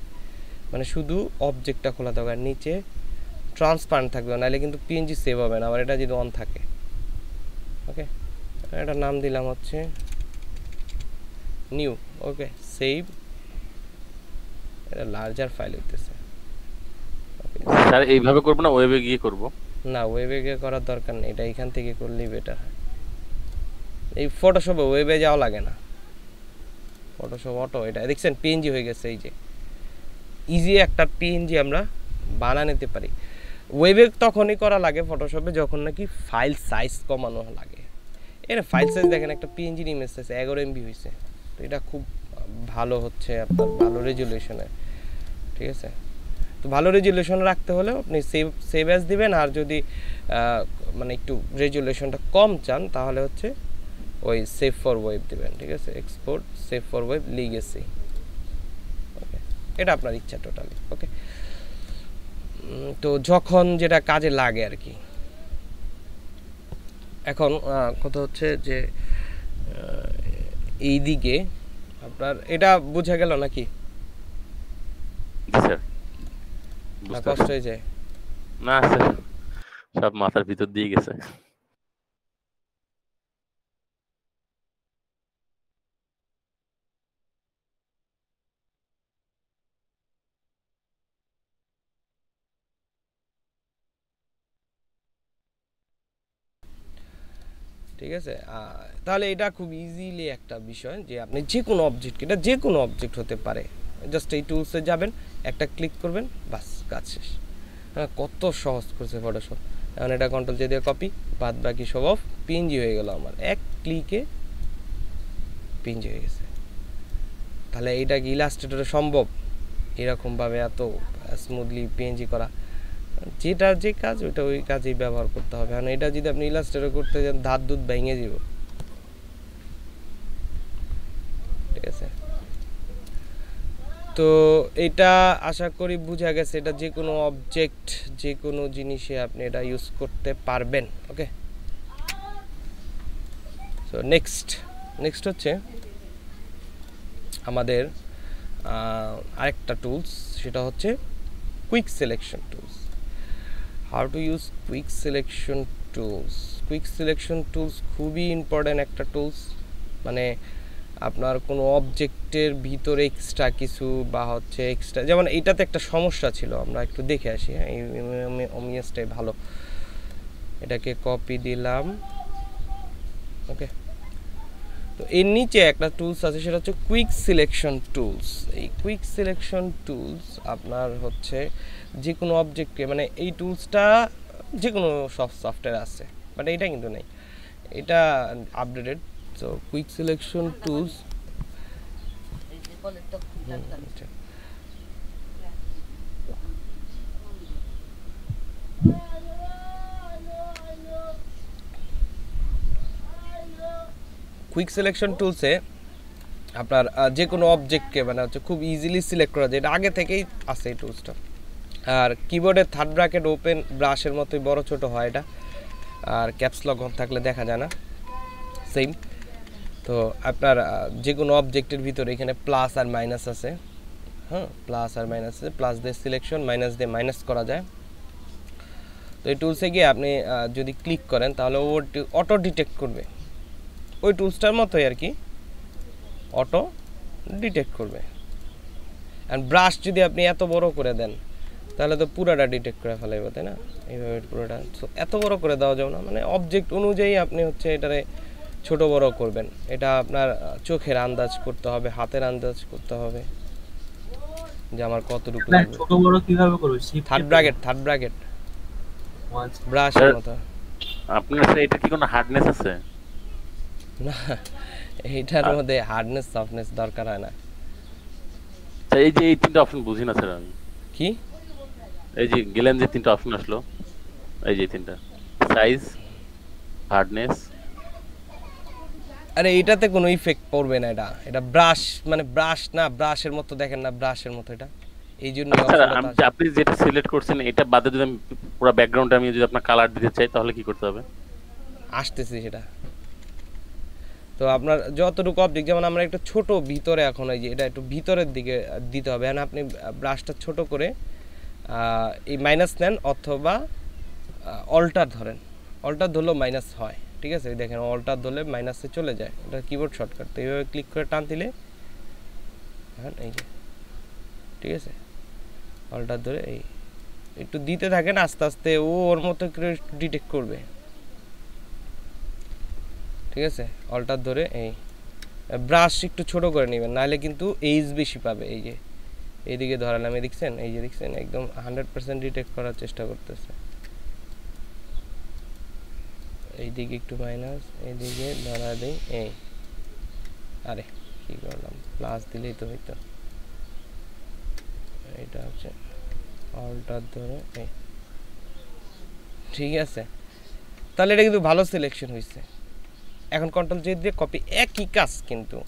S10: মানে শুধু অবজেক্টটা খোলা হবে আর নিচে ট্রান্সপারেন্ট থাকবে, নাহলে কিন্তু পিএনজি সেভ হবে না, আবার এটা যদি অন থাকে। ওকে এটা নাম দিলাম হচ্ছে নিউ ওকে সেভ এটা লার্জার ফাইল হইতেছে।
S7: স্যার, এইভাবে করব না ওয়েবে গিয়ে করব।
S10: না ওয়েবে গিয়ে করার দরকার নেই, এটা এখান থেকে করলেই বেটার হয়। এই ফটোশপে ওয়েবে যাওয়া লাগে না। ফটোশপ অটো এটা দেখছেন পিএনজি হয়ে গেছে, এই যে। ইজি একটা পিএনজি আমরা বানা নিতে পারি। ওয়েবে তখনই করা লাগে ফটোশপে যখন নাকি ফাইল সাইজ কমানো লাগে। এর ফাইল সাইজ দেখেন, একটা পিএনজি ইমেজ আছে এগারো এমবি হয়েছে তো এটা খুব ভালো হচ্ছে আপনার, ভালো রেজুলেশনে ঠিক আছে? তো ভালো রেজুলেশন রাখতে হলে আপনি সেভ সেভ অ্যাজ দিবেন। আর যদি মানে একটু রেজুলেশনটা কম চান, তাহলে হচ্ছে ওই সেভ ফর ওয়েব দিবেন, ঠিক আছে? Export save for web legacy okay এটা আপনার ইচ্ছা টোটালি ওকে তো যখন যেটা কাজে লাগে আর কি। এখন কথা হচ্ছে যে এই দিকে আপনার, এটা বোঝা গেল নাকি?
S7: স্যার।
S10: না কষ্ট হয়ে যায়।
S7: না স্যার সব মাথার ভিতর দিয়ে গেছে।
S10: ঠিক আছে? তাহলে এটা খুব ইজিলি একটা বিষয় যে আপনি যে কোনো অবজেক্ট এটা যে কোনো অবজেক্ট হতে পারে। জাস্ট এই টুলসে যাবেন, একটা ক্লিক করবেন, বাস, কাজ শেষ। হ্যাঁ কত সহজ করছে ফটোশপ এখন এটা কন্ট্রোল যে দিয়ে কপি বাদ বাকি সব অফ পিএনজি হয়ে গেল আমার। এক ক্লিকে পিএনজি হয়ে গেছে। তাহলে এইটা কি ইলাস্ট্রেটরে সম্ভব? এরকমভাবে এত স্মুথলি পিএনজি করা। যেটা যে কাজ, ওইটা ওই কাজেই ব্যবহার করতে হবে। কারণ এটা যদি আপনি ইলাস্ট্রেটর করতে যান, ধার দুধ ভেঙে যাব। ঠিক আছে? তো এটা আশা করি বোঝা গেছে, এটা যে কোনো অবজেক্ট যে কোনো জিনিসে আপনি এটা ইউজ করতে পারবেন ওকে সো নেক্সট নেক্সট হচ্ছে আমাদের আরেকটা টুলস সেটা হচ্ছে quick selection tools how to use quick selection tools quick selection tools খুবই ইম্পর্ট্যান্ট একটা টুলস মানে আপনার কোনো অবজেক্টের ভিতরে এক্সট্রা কিছু বা হচ্ছে এক্সট্রা যেমন এইটাতে একটা সমস্যা ছিল, আমরা একটু দেখে আসি হ্যাঁ অমিয়াসটাই ভালো। এটাকে কপি দিলাম ওকে তো এর নিচে একটা টুলস আছে, সেটা হচ্ছে কুইক সিলেকশন টুলস এই কুইক সিলেকশন টুলস আপনার হচ্ছে যে কোনো অবজেক্টকে মানে এই টুলসটা যে কোনো সব সফটওয়্যার আছে বাট এইটা কিন্তু নেই। এটা আপডেটেড তো quick selection tools quick selection টুলসে আপনার যে কোনো অবজেক্টকে মানে হচ্ছে খুব ইজিলি সিলেক্ট করা যায়। এটা আগে থেকেই আছে এই টুলসটা আর কিবোর্ডের থার্ড ব্র্যাকেট ওপেন ব্রাশের মতোই বড় ছোট হয় এটা। আর ক্যাপস লক অন থাকলে দেখা যায় না। সেম তো আপনার যে কোনো অবজেক্টের ভিতরে এখানে প্লাস আর মাইনাস আছে। হ্যাঁ প্লাস আর মাইনাস আছে। প্লাস দিয়ে সিলেকশন মাইনাস দিয়ে মাইনাস করা যায়। তো এই টুলসে গিয়ে আপনি যদি ক্লিক করেন, তাহলে ও অটো ডিটেক্ট করবে। ওই টুলসটার মতোই আর কি। অটো ডিটেক্ট করবে। আর ব্রাশ যদি আপনি এত বড় করে দেন, তাহলে তো পুরাটা ডিটেক্ট করে ফেলাইব, তাই না? এইভাবে পুরোটা। এত বড় করে দেওয়া যাবে না। মানে অবজেক্ট অনুযায়ী আপনি হচ্ছে এটারে ছোট বড় করবেন। এটা আপনার চোখের আন্দাজ করতে হবে হাতের আন্দাজ করতে হবে যে আমার কতটুকু
S13: না, ছোট বড় কীভাবে করবে?
S10: Third bracket third bracket brush মতো।
S7: আপনার এটা কি কোনো হার্ডনেস আছে?
S10: না এইটার মধ্যে হার্ডনেস সফটনেস দরকার হয় না।
S7: স্যার এই যে এই তিনটা অপশন বুঝি না স্যার আমি।
S10: কি?
S7: এই যে গেলেন যে তিনটা অপশন আসলো এই যে তিনটা। সাইজ হার্ডনেস
S10: আরে এটাতে কোনো ইফেক্ট পড়বে না এটা। এটা ব্রাশ মানে ব্রাশ না ব্রাশের মতো দেখেন না ব্রাশের মতো এটা। এই জন্য
S7: স্যার আপনি যেটা সিলেক্ট করছেন এটা বাদে যদি আমি পুরো ব্যাকগ্রাউন্ডে আমি যদি আপনার কালার দিতে চাই তাহলে কি করতে হবে?
S10: আসতেছি সেটা। তো আপনার যতটুকু অবজেক্ট যেমন আমরা একটু ছোট ভিতরে এখন এই যে এটা একটু ভিতরের দিকে দিতে হবে। এখন আপনি ব্রাশটা ছোট করে এই মাইনাস নেন অথবা অল্টার ধরেন। অল্টার ধরলেও মাইনাস হয়। ঠিক আছে? দেখেন অল্টার ধরলে মাইনাসে চলে যায়। এটা কিবোর্ড শর্টকাট তো এইভাবে ক্লিক করে টান দিলে হ্যাঁ এই যে, ঠিক আছে? অল্টার ধরে এই, একটু দিতে থাকেন, আস্তে আস্তে ও ওর মতো করে ডিটেক্ট করবে। ঠিক আছে? অল্টার ধরে এই ব্রাশ একটু ছোট করে নেবেন, নাহলে কিন্তু এইজ বেশি পাবে। এই যে, এইদিকে ধরালাম, এই দেখছেন? এই যে দেখছেন, একদম হান্ড্রেড পার্সেন্ট ডিটেক্ট করার চেষ্টা করতেছে। এইদিকে একটু মাইনাস এইদিকে ধরা দিই, এই। আরে, কি করলাম? প্লাস দিলেই তো হইতো। এটা হচ্ছে অল্টার ধরে, এই। ঠিক আছে। তাহলে এটা কিন্তু ভালো সিলেকশন হয়েছে এখন কন্ট্রোল জে দিয়ে কপি একই কাজ কিন্তু,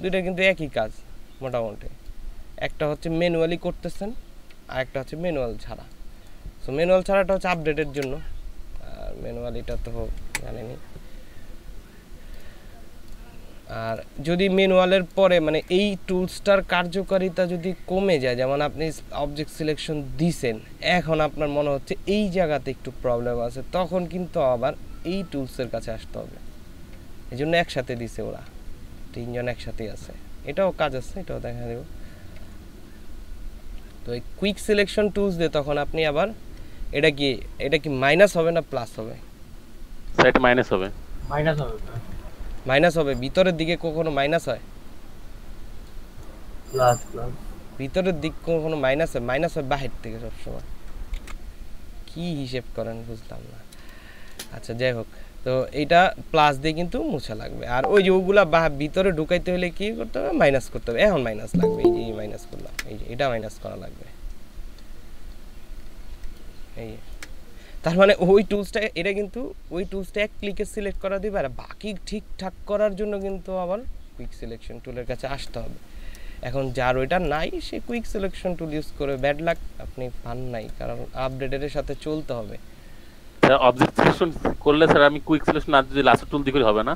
S10: দুইটা কিন্তু একই কাজ মোটামুটি। একটা হচ্ছে ম্যানুয়ালি করতেছেন, আর একটা হচ্ছে ম্যানুয়াল ছাড়া। সো ম্যানুয়াল ছাড়াটা হচ্ছে আপডেটের জন্য। আর ম্যানুয়ালিটা তো জানেনি। আর যদি ম্যানুয়ালের পরে মানে এই টুলসটার কার্যকারিতা যদি কমে যায়, যেমন আপনি অবজেক্ট সিলেকশন দিছেন, এখন আপনার মনে হচ্ছে এই জায়গাতে একটু প্রবলেম আছে, তখন কিন্তু আবার এই টুলসের কাছে আসতে হবে। এই জন্য একসাথে দিছে ওরা। তিনজন একসাথেই আছে। এটাও কাজ আছে, এটাও দেখা দেব। তো এই কুইক সিলেকশন টুলস দিয়ে তখন আপনি আবার এটা কি এটা কি মাইনাস হবে না প্লাস হবে?
S7: স্যার এটা মাইনাস হবে।
S13: মাইনাস হবে
S10: মাইনাস হবে ভিতরের দিকে কখনো মাইনাস হয়?
S13: প্লাস প্লাস
S10: ভিতরের দিক কখনো মাইনাস হয়? মাইনাস হয় বাহির থেকে সবসময়। কি হিসেব করেন বুঝলাম না। আচ্ছা যাই হোক। তো এটা প্লাস দিয়ে কিন্তু মুছা লাগবে। আর ওই যে ওগুলা বা- ভিতরে ঢুকাইতে হলে কি করতে হবে? মাইনাস করতে হবে। এখন মাইনাস লাগবে এই যে মাইনাস করলাম। এই যে এটা মাইনাস করা লাগবে। এই। তার মানে ওই টুলসটা এটা কিন্তু ওই টুলসটা এক ক্লিকে সিলেক্ট করা দিবে আর বাকি ঠিকঠাক করার জন্য কিন্তু আবার কুইক সিলেকশন টুলের কাছে আসতে হবে। এখন যার ওইটা নাই সে কুইক সিলেকশন টুল ইউজ করে ব্যাড লাক আপনি পান নাই কারণ আপডেটের সাথে চলতে হবে।
S7: অবজেক্ট সিলেকশন করলে স্যার আমি কুইক সিলেকশন না যদি লাস্ট টুল দিয়ে করি হবে না?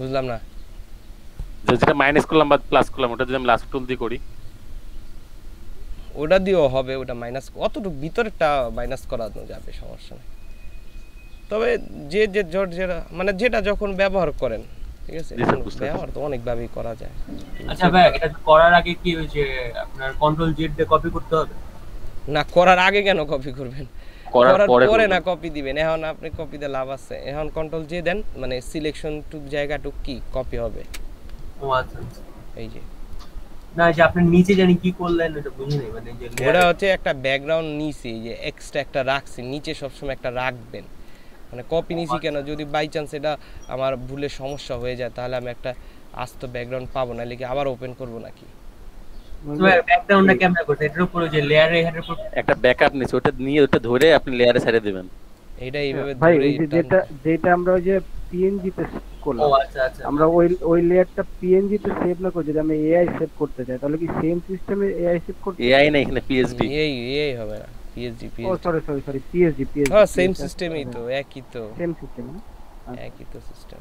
S10: বুঝলাম না।
S7: যেটা মাইনাস করলাম বা প্লাস করলাম ওটা যদি আমি লাস্ট টুল দিয়ে করি
S10: ওটা দিয়েও হবে ওটা মাইনাস অতটুকু ভিতরেরটা মাইনাস করানো যাবে সমস্যা নেই। তবে যে যে জট যেটা মানে যেটা যখন ব্যবহার করেন ঠিক আছে?
S7: জি স্যার, বুঝতে পারছি।
S10: ব্যবহার তো অনেকভাবেই করা যায়।
S13: আচ্ছা ভাই এটা করার আগে কি ওই যে আপনার কন্ট্রোল জেড দিয়ে কপি করতে হবে?
S10: না করার আগে কেন কপি করবেন?
S7: করার পরে
S10: না কপি দিবেন। এখন আপনি কপি দিয়ে লাভ আছে। এখন কন্ট্রোল দেন মানে সিলেকশন টুক জায়গাটুক কি কপি হবে?
S13: ও আচ্ছা আচ্ছা।
S10: এই যে।
S13: না যে আপনি নিচে জানি কি করলেন ওটা বুঝি নাই মানে যে
S10: হচ্ছে একটা ব্যাকগ্রাউন্ড নিচে যে এক্সট্রা একটা রাখছি নিচে সবসময় একটা রাখবেন। মানে কপি নিছি কেন? যদি বাই চান্স এটা আমার ভুলে সমস্যা হয়ে যায় তাহলে আমি একটা আস্ত ব্যাকগ্রাউন্ড পাবো না লিখে আবার ওপেন করব নাকি?
S13: ব্যাকগ্রাউন্ডটা কেমন করতে এটার উপর যে লেয়ারে এর উপর
S7: একটা ব্যাকআপ নিচ্ছে ওটা নিয়ে ওটা ধরে আপনি লেয়ারে ছেড়ে দিবেন।
S10: এটা এইভাবে
S2: ভাই যেটা যেটা আমরা ওই যে পিএনজি তে করলাম
S13: ও আচ্ছা আচ্ছা।
S2: আমরা ওই ওই লেয়ারটা পিএনজি তে সেভ না করে যদি আমি এআই সেভ করতে চাই তাহলে কি সেম সিস্টেমে এআই সেভ করতে
S7: এআই না এখানে পিএসডি
S10: এই এই হবে না পিএইচডি
S2: ও sorry sorry sorry PSG PSG
S10: হ্যাঁ সেম সিস্টেমই তো একই তো।
S2: সেম সিস্টেম
S10: একই তো সিস্টেম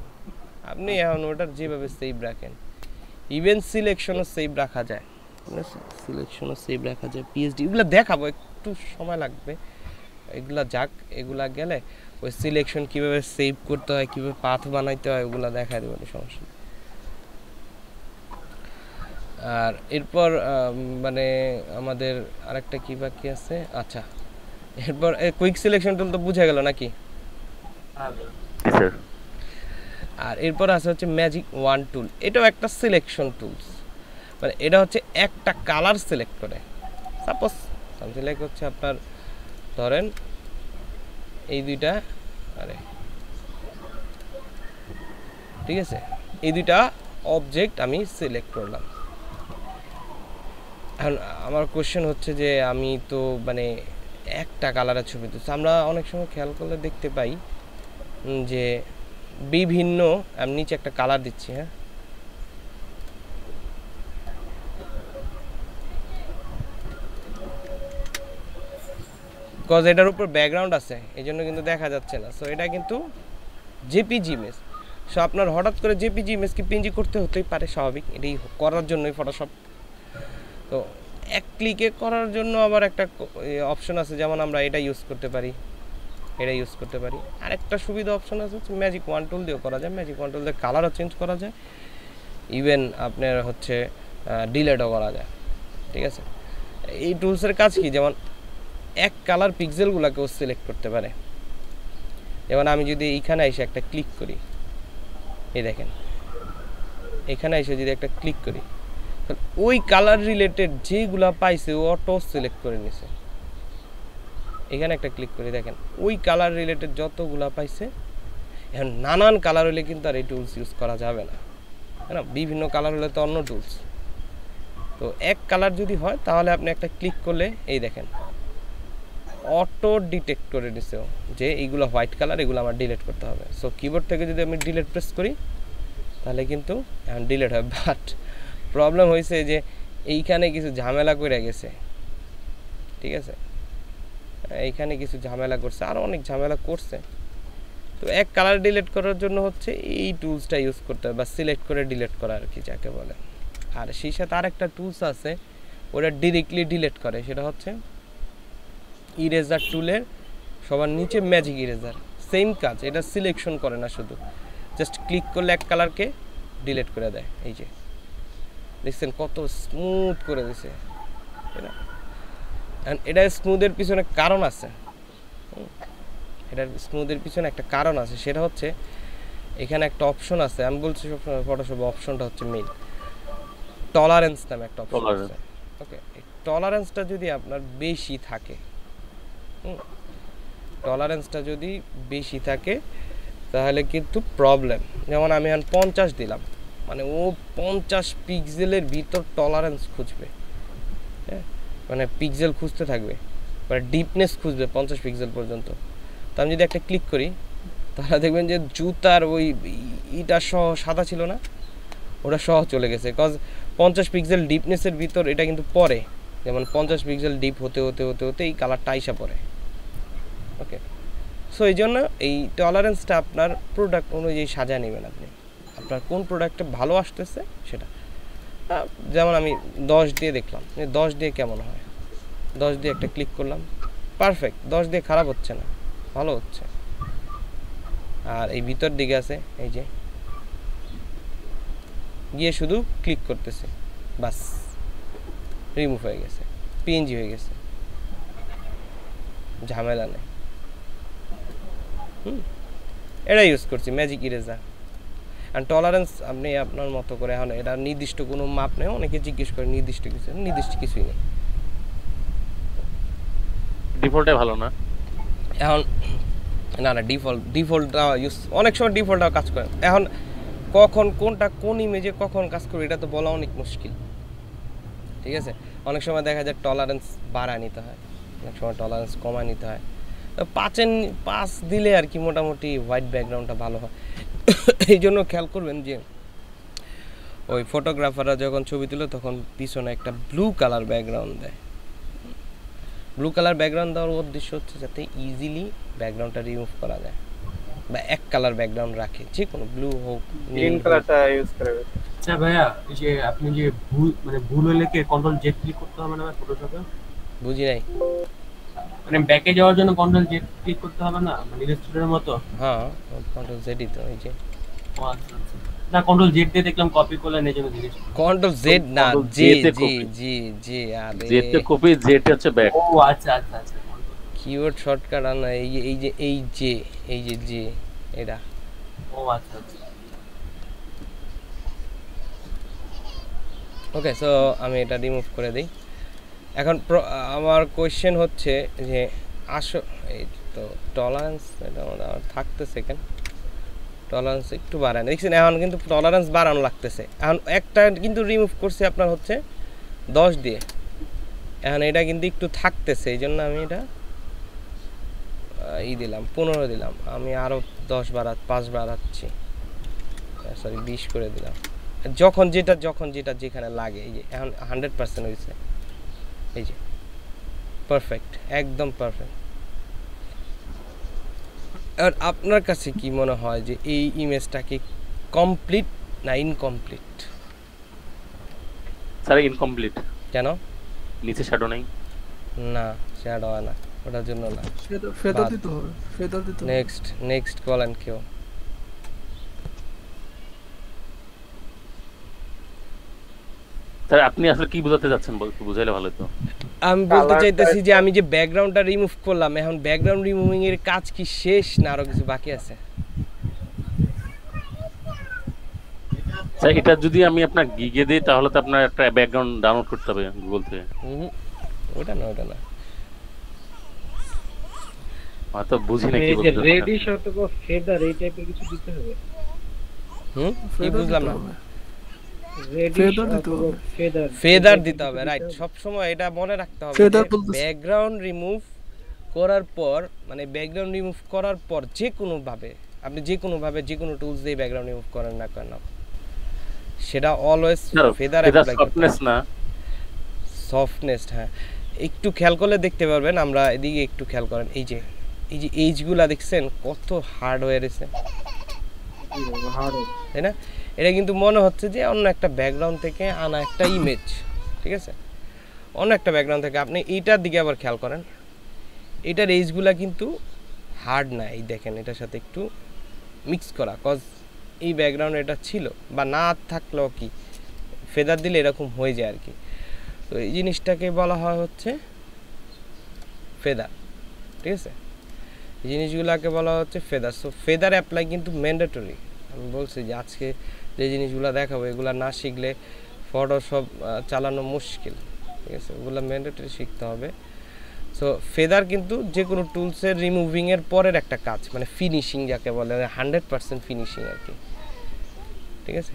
S10: আপনি এখন ওটার যেভাবে সেভ রাখেন ইভেন সিলেকশনও সেভ রাখা যায়। সিলেকশনও সেভ রাখা যায় পিএইচডি এগুলো দেখাবো একটু সময় লাগবে। এগুলা যাক এগুলা গেলে ওই সিলেকশন কীভাবে সেভ করতে হয় কীভাবে পাথ বানাইতে হয় ওগুলা দেখাই দেবো সমস্যা আর এরপর মানে আমাদের আরেকটা কি বাকি আছে? আচ্ছা এরপর কুইক সিলেকশন টুল তো বুঝে গেল নাকি? আর এরপর আছে হচ্ছে ম্যাজিক ওয়ান টুল এটাও একটা সিলেকশন টুলস মানে এটা হচ্ছে একটা কালার সিলেক্ট করে। সাপোজ সিলেক্ট হচ্ছে আপনার ধরেন এই দুইটা, আরে, ঠিক আছে? এই দুইটা অবজেক্ট আমি সিলেক্ট করলাম। এখন আমার কোশ্চেন হচ্ছে যে আমি তো মানে একটা কালারের ছবি তুলছি। আমরা অনেক সময় খেয়াল করলে দেখতে পাই যে বিভিন্ন, আমি নিচে একটা কালার দিচ্ছি হ্যাঁ? কজ এটার উপর ব্যাকগ্রাউন্ড আছে এই জন্য কিন্তু দেখা যাচ্ছে না। সো এটা কিন্তু জেপিজি ইমেজ সো আপনার হঠাৎ করে জেপিজি ইমেজ কি পিএনজি করতে হতেই পারে, স্বাভাবিক। এটাই করার জন্যই ফটোশপ তো, এক ক্লিকে করার জন্য আবার একটা অপশন আছে, যেমন আমরা এটা ইউজ করতে পারি। এটা ইউজ করতে পারি। আরেকটা সুবিধা অপশন আছে ম্যাজিক ওয়ান টুল দিয়েও করা যায়। ম্যাজিক ওয়ান টুল দিয়ে কালারও চেঞ্জ করা যায়। ইভেন আপনার হচ্ছে ডিলেটও করা যায়। ঠিক আছে? এই টুলসের কাজ কি? যেমন এক কালার পিক্সেলগুলোকেও সিলেক্ট করতে পারে। যেমন আমি যদি এইখানে এসে একটা ক্লিক করি, এই দেখেন, এখানে এসে যদি একটা ক্লিক করি ওই কালার রিলেটেড যেগুলা পাইছে ও অটো সিলেক্ট করে নিছে। এখানে একটা ক্লিক করে, দেখেন, ওই কালার রিলেটেড যতগুলা পাইছে, এখন নানান কালার হলে কিন্তু আর এই টুলস ইউজ করা যাবে না। না? বিভিন্ন কালার হলে তো অন্য টুলস তো এক কালার যদি হয়, তাহলে আপনি একটা ক্লিক করলে, এই দেখেন অটো ডিটেক্ট করে দিছে যে এইগুলো হোয়াইট কালার এগুলো আমার ডিলেট করতে হবে। সো কিবোর্ড থেকে যদি আমি ডিলেট প্রেস করি, তাহলে কিন্তু এখন ডিলিট হয় বাট প্রবলেম হয়েছে যে এইখানে কিছু ঝামেলা করে গেছে। ঠিক আছে? এইখানে কিছু ঝামেলা করছে আরও অনেক ঝামেলা করছে। তো এক কালার ডিলেট করার জন্য হচ্ছে এই টুলসটা ইউজ করতে হবে বা সিলেক্ট করে ডিলেট করা আর কি, যাকে বলে। আর সেই সাথে আর একটা টুলস আছে ওটা ডিরেক্টলি ডিলেট করে, সেটা হচ্ছে ইরেজার টুলের সবার নিচে ম্যাজিক ইরেজার সেম কাজ এটা সিলেকশন করে না শুধু। জাস্ট ক্লিক করলে এক কালারকে ডিলিট করে দেয় এই যে। দেখছেন কত স্মুথ করে দিছে এটা স্মুথের পিছনে কারণ আছে। এটার স্মুথের পিছনে একটা কারণ আছে সেটা হচ্ছে এখানে একটা অপশন আছে আমি বলছি সবসময় ফটোশপ অপশনটা হচ্ছে মেইন টলারেন্স নামে একটা অপশন আছে। ওকে টলারেন্সটা যদি আপনার বেশি থাকে টলারেন্সটা যদি বেশি থাকে, তাহলে কিন্তু প্রবলেম যেমন আমি এখন পঞ্চাশ দিলাম মানে ও পঞ্চাশ পিক্সেলের ভিতর টলারেন্স খুঁজবে। হ্যাঁ? মানে পিক্সেল খুঁজতে থাকবে মানে ডিপনেস খুঁজবে পঞ্চাশ পিক্সেল পর্যন্ত। তো আমি যদি একটা ক্লিক করি, তাহলে দেখবেন যে জুতার ওই ইটা সহ সাদা ছিল না? ওটা সহ চলে গেছে কজ পঞ্চাশ পিক্সেল ডিপনেসের ভিতর এটা কিন্তু পরে। যেমন পঞ্চাশ পিক্সেল ডিপ হতে হতে হতে হতে এই কালারটা আইসা পড়ে। ওকে সো এই জন্য এই টলারেন্সটা আপনার প্রোডাক্ট অনুযায়ী সাজা নেবেন আপনি। আপনার কোন প্রোডাক্টটা ভালো আসতেছে সেটা। যেমন আমি দশ দিয়ে দেখলাম দশ দিয়ে কেমন হয়? দশ দিয়ে একটা ক্লিক করলাম পারফেক্ট দশ দিয়ে খারাপ হচ্ছে না, ভালো হচ্ছে। আর এই ভিতর দিকে আছে, এই যে, গিয়ে শুধু ক্লিক করতেছে, বাস রিমুভ হয়ে গেছে পিএনজি হয়ে গেছে। ঝামেলা নেই। হুম। এটা ইউজ করছি ম্যাজিক ইরেজার আর টলারেন্স আপনি আপনার মতো করে এখন এটা নির্দিষ্ট কোনো মাপ নেই অনেকে জিজ্ঞেস করে নির্দিষ্ট কিছু নির্দিষ্ট কিছুই নেই।
S7: ডিফল্টে ভালো না।
S10: এখন না না ডিফল্ট ডিফল্টটা ইউজ অনেক সময় ডিফল্টটাও কাজ করে। এখন কখন কোনটা কোন ইমেজে কখন কাজ করবে এটা তো বলা অনেক মুশকিল। ঠিক আছে? অনেক সময় দেখা যায় টলারেন্স বাড়ায় নিতে হয় অনেক সময় টলারেন্স কমায় নিতে হয়। পাঁচের পাঁচ দিলে আর কি মোটামুটি হোয়াইট ব্যাকগ্রাউন্ডটা ভালো হয়। এই জন্য খেয়াল করবেন যে ওই ফটোগ্রাফাররা যখন ছবি তুলে তখন পিছনে একটা ব্লু কালার ব্যাকগ্রাউন্ড দেয়। ব্লু কালার ব্যাকগ্রাউন্ড দেওয়ার উদ্দেশ্য হচ্ছে যাতে ইজিলি ব্যাকগ্রাউন্ডটা রিমুভ করা যায় বা এক কালার ব্যাকগ্রাউন্ড রাখে যে কোনো ব্লু হোক
S13: গ্রিন কালারটা ইউজ করে আচ্ছা ভাইয়া এই যে আপনি যে ভুল মানে ভুল হলে কি কন্ট্রোল জেড ক্লিক করতে হবে না ফটোশপে
S10: বুঝি নাই।
S13: মানে ব্যাকে যাওয়ার জন্য কন্ট্রোল জেড ক্লিক করতে হবে না? মানে রেস্টুরেন্টের মতো?
S10: হ্যাঁ কন্ট্রোল জেডই তো এই যে।
S13: আচ্ছা আচ্ছা। না কন্ট্রোল জেড দিয়ে দেখলাম কপি করলেন এই জন্য করলাম।
S10: কন্ট্রোল জেড না জি জি জি জি আরে।
S7: জেতে কপি জেটে হচ্ছে ব্যাক
S13: ও আচ্ছা আচ্ছা আচ্ছা
S10: কিওয়ার্ড শর্টকাট আনা এই যে এই যে এই যে এই যে জি এটা।
S13: ও আচ্ছা আচ্ছা।
S10: ওকে সো আমি এটা রিমুভ করে দিই। এখন আমার কোয়েশ্চেন হচ্ছে যে আসো, এই তো টলারেন্স এটা আমার থাকতেছে কেন? টলারেন্স একটু বাড়ানো দেখছেন, এখন কিন্তু টলারেন্স বাড়ানো লাগতেছে। এখন একটা কিন্তু রিমুভ করছি আপনার হচ্ছে দশ দিয়ে। এখন এটা কিন্তু একটু থাকতেছে, এই জন্য আমি এটা ই দিলাম, পনেরো দিলাম। আমি আরও দশ বাড়া পাঁচ বাড়াচ্ছি। সরি বিশ করে দিলাম। যখন যেটা যখন যেটা যেখানে লাগে, এই যে এখন হান্ড্রেড পার্সেন্ট হয়েছে। এই যে। পারফেক্ট একদম পারফেক্ট আর আপনার কাছে কি মনে হয় যে এই ইমেজটা কি কমপ্লিট না ইনকমপ্লিট
S7: স্যার ইনকমপ্লিট
S10: কেন?
S7: নিচে শ্যাডো নাই।
S10: না শ্যাডো না। ওটার জন্য না।
S14: ফেদার দিতে হবে ফেদার দিতে
S10: নেক্সট নেক্সট বলেন কেউ।
S7: স্যার আপনি আসলে কি বোঝাতে যাচ্ছেন? একটু বুঝাইলে ভালো হতো।
S10: আমি বলতে চাইতেছি যে আমি যে ব্যাকগ্রাউন্ডটা রিমুভ করলাম এখন ব্যাকগ্রাউন্ড রিমুভিং এর কাজ কি শেষ না আরও কিছু বাকি আছে?
S7: স্যার এটা যদি আমি আপনার গিগে দিই তাহলে তো আপনার একটা ব্যাকগ্রাউন্ড ডাউনলোড করতে হবে গুগল থেকে।
S10: ওটা না ওটা না।
S7: হয়তো বুঝি না কি বলতে
S2: রেডিশ অথবা ফেদার এই টাইপের কিছু দিতে হবে।
S10: হুম? বুঝলাম না
S2: হবে। রেডিশ
S14: Feather দিতে
S2: অথবা
S14: হবে।
S2: ফেদার
S10: ফেদার দিতে হবে। রাইট সব সময় এটা মনে রাখতে হবে ব্যাকগ্রাউন্ড রিমুভ করার পর মানে ব্যাকগ্রাউন্ড রিমুভ করার পর যে কোনো ভাবে আপনি যে কোনো ভাবে যে কোনো টুলস দিয়ে ব্যাকগ্রাউন্ড রিমুভ করেন না কেন সেটা অলওয়েজ ফেদার
S7: এটা সফটনেস না।
S10: সফটনেস হ্যাঁ। একটু খেয়াল করলে দেখতে পারবেন আমরা এদিকে একটু খেয়াল করেন এই যে এই যে এইজগুলা দেখছেন কত হার্ড হয়ে রয়েছে। তাই না? এটা কিন্তু মনে হচ্ছে যে অন্য একটা ব্যাকগ্রাউন্ড থেকে আনা একটা ইমেজ ঠিক আছে? অন্য একটা ব্যাকগ্রাউন্ড থেকে আপনি এইটার দিকে আবার খেয়াল করেন। এটার এইজগুলা কিন্তু হার্ড না, এই দেখেন এটার সাথে একটু মিক্স করা কজ এই ব্যাকগ্রাউন্ড এটা ছিল, বা না থাকলেও কি ফেদার দিলে এরকম হয়ে যায় আর কি। তো এই জিনিসটাকে বলা হয় হচ্ছে ফেদার ঠিক আছে? এই জিনিসগুলোকে বলা হচ্ছে ফেদার সো ফেদার অ্যাপ্লাই কিন্তু ম্যান্ডেটরি আমি বলছি যে আজকে যে জিনিসগুলো দেখাবো, এগুলো না শিখলে ফটোশপ চালানো মুশকিল। ঠিক আছে? ওগুলো ম্যান্ডেটরি শিখতে হবে। সো ফেদার কিন্তু যে কোনো টুলসের রিমুভিংয়ের পরের একটা কাজ মানে ফিনিশিং যাকে বলে হান্ড্রেড পার্সেন্ট ফিনিশিং আর কি। ঠিক আছে?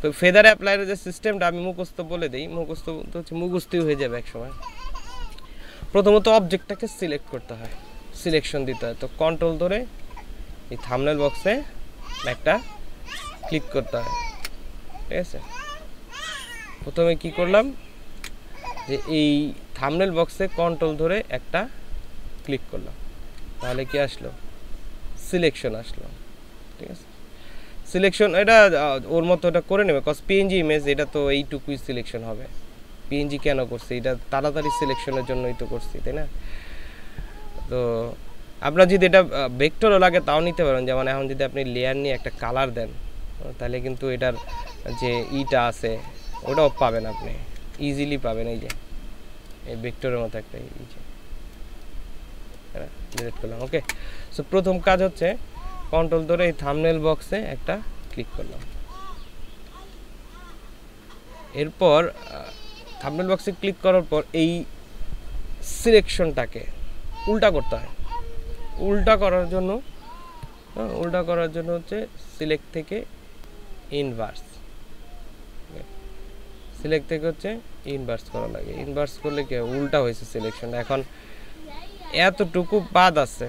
S10: তো ফেদার অ্যাপ্লাইয়ের যে সিস্টেমটা আমি মুখস্থ বলে দিই, মুখস্থ হচ্ছে মুখস্থই হয়ে যাবে একসময়। প্রথমত অবজেক্টটাকে সিলেক্ট করতে হয়। সিলেকশন দিতে হয়। তো কন্ট্রোল ধরে এই থামনেল বক্সে একটা ক্লিক করতে হয়। ঠিক আছে? প্রথমে কি করলাম? যে এই থামনেল বক্সে কন্ট্রোল ধরে একটা ক্লিক করলাম। তাহলে কি আসলো? সিলেকশন আসলো। ঠিক আছে? সিলেকশন এটা ওর মতো এটা করে নেবে। কজ পিএনজি ইমেজ এটা তো এইটুকুই সিলেকশন হবে। পিএনজি কেন করছে? এটা তাড়াতাড়ি সিলেকশনের জন্যই তো করছি, তাই না? তো আপনার যদি এটা ভেক্টরও লাগে তাও নিতে পারেন। যেমন এখন যদি আপনি লেয়ার নিয়ে একটা কালার দেন তাহলে কিন্তু এটার যে ইটা আছে, ওটাও পাবেন আপনি। ইজিলি পাবেন, এই যে। এই ভেক্টরের মতো একটা এই যে। ডিলিট করলাম ওকে সো প্রথম কাজ হচ্ছে কন্ট্রোল ধরে এই থামনেল বক্সে একটা ক্লিক করলাম। এরপর থামনেল বক্সে ক্লিক করার পর এই সিলেকশনটাকে উল্টা করতে হয়। উল্টা করার জন্য হ্যাঁ, উল্টা করার জন্য হচ্ছে সিলেক্ট থেকে ইনভার্স সিলেক্ট থেকে হচ্ছে ইনভার্স করা লাগে। ইনভার্স করলে কি? উল্টা হয়েছে সিলেকশন এখন এতটুকু বাদ আছে।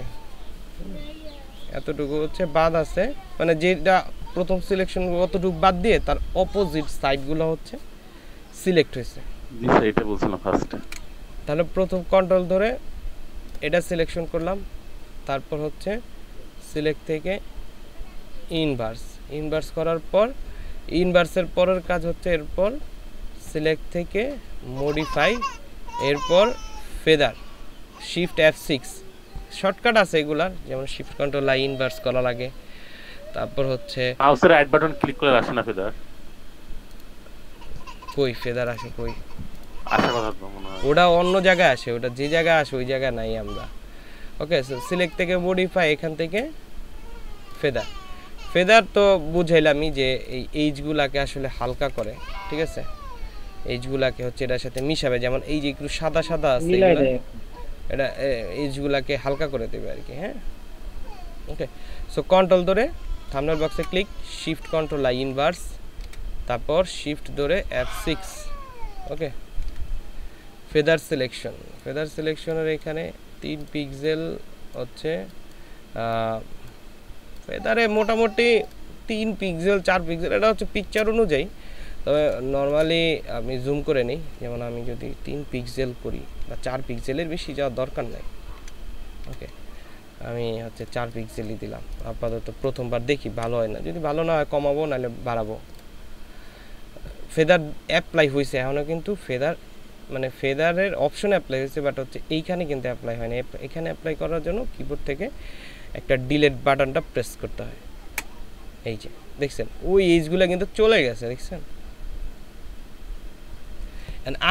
S10: এতটুকু হচ্ছে বাদ আছে। মানে যেটা প্রথম সিলেকশন অতটুকু বাদ দিয়ে তার অপোজিট সাইডগুলো হচ্ছে সিলেক্ট হয়েছে।
S7: জি স্যার এটা বলছিলাম ফার্স্টে
S10: তাহলে প্রথম কন্ট্রোল ধরে এটা সিলেকশন করলাম। তারপর হচ্ছে সিলেক্ট থেকে ইনভার্স ইনভার্স করার পর ইনভার্সের পরের কাজ হচ্ছে এরপর সিলেক্ট থেকে মডিফাই এরপর feather shift F six shortcut আছে এগুলার যেমন শিফট কন্ট্রোল আই ইনভার্স করা লাগে। তারপর হচ্ছে
S7: মাউসের রাইট বাটন ক্লিক করে আসে না ফেদার
S10: কই ফেদার আসে কই?
S7: আসার কথা তো মনে হয়।
S10: ওটা অন্য জায়গায় আসে ওটা যে জায়গায় আসে ওই জায়গায় নাই আমরা। ওকে সিলেক্ট থেকে মডিফাই এখান থেকে ফেদার ফেদার তো বুঝাইলামই যে এই এইজগুলাকে আসলে হালকা করে ঠিক আছে? এইজগুলাকে হচ্ছে এটার সাথে মিশাবে যেমন এই যে একটু সাদা সাদা আছে। এটা এইজগুলাকে হালকা করে দেবে আর কি হ্যাঁ? ওকে সো কন্ট্রোল ধরে থামনাল বক্সে click shift control I inverse তারপর শিফট ধরে F six okay feather selection feather সিলেকশনের এখানে তিন পিক্সেল হচ্ছে ফেদারে মোটামুটি তিন পিক্সেল চার পিক্সেল এটা হচ্ছে পিকচার অনুযায়ী। তবে নর্মালি আমি জুম করে নিই, যেমন আমি যদি তিন পিক্সেল করি, বা চার পিক্সেলের বেশি যাওয়ার দরকার নেই। ওকে আমি হচ্ছে চার পিক্সেলই দিলাম। আপাতত প্রথমবার দেখি, ভালো হয় না। যদি ভালো না হয়, কমাবো, নাহলে বাড়াবো। ফেদার অ্যাপ্লাই হয়েছে এখনও কিন্তু ফেদার মানে ফেদারের অপশন অ্যাপ্লাই হয়েছে বাট হচ্ছে এইখানে কিন্তু অ্যাপ্লাই হয়নি। এখানে অ্যাপ্লাই করার জন্য কিবোর্ড থেকে একটা ডিলেট বাটনটা প্রেস করতে হয়। এই যে দেখছেন? ওই এইজগুলো কিন্তু চলে গেছে দেখছেন?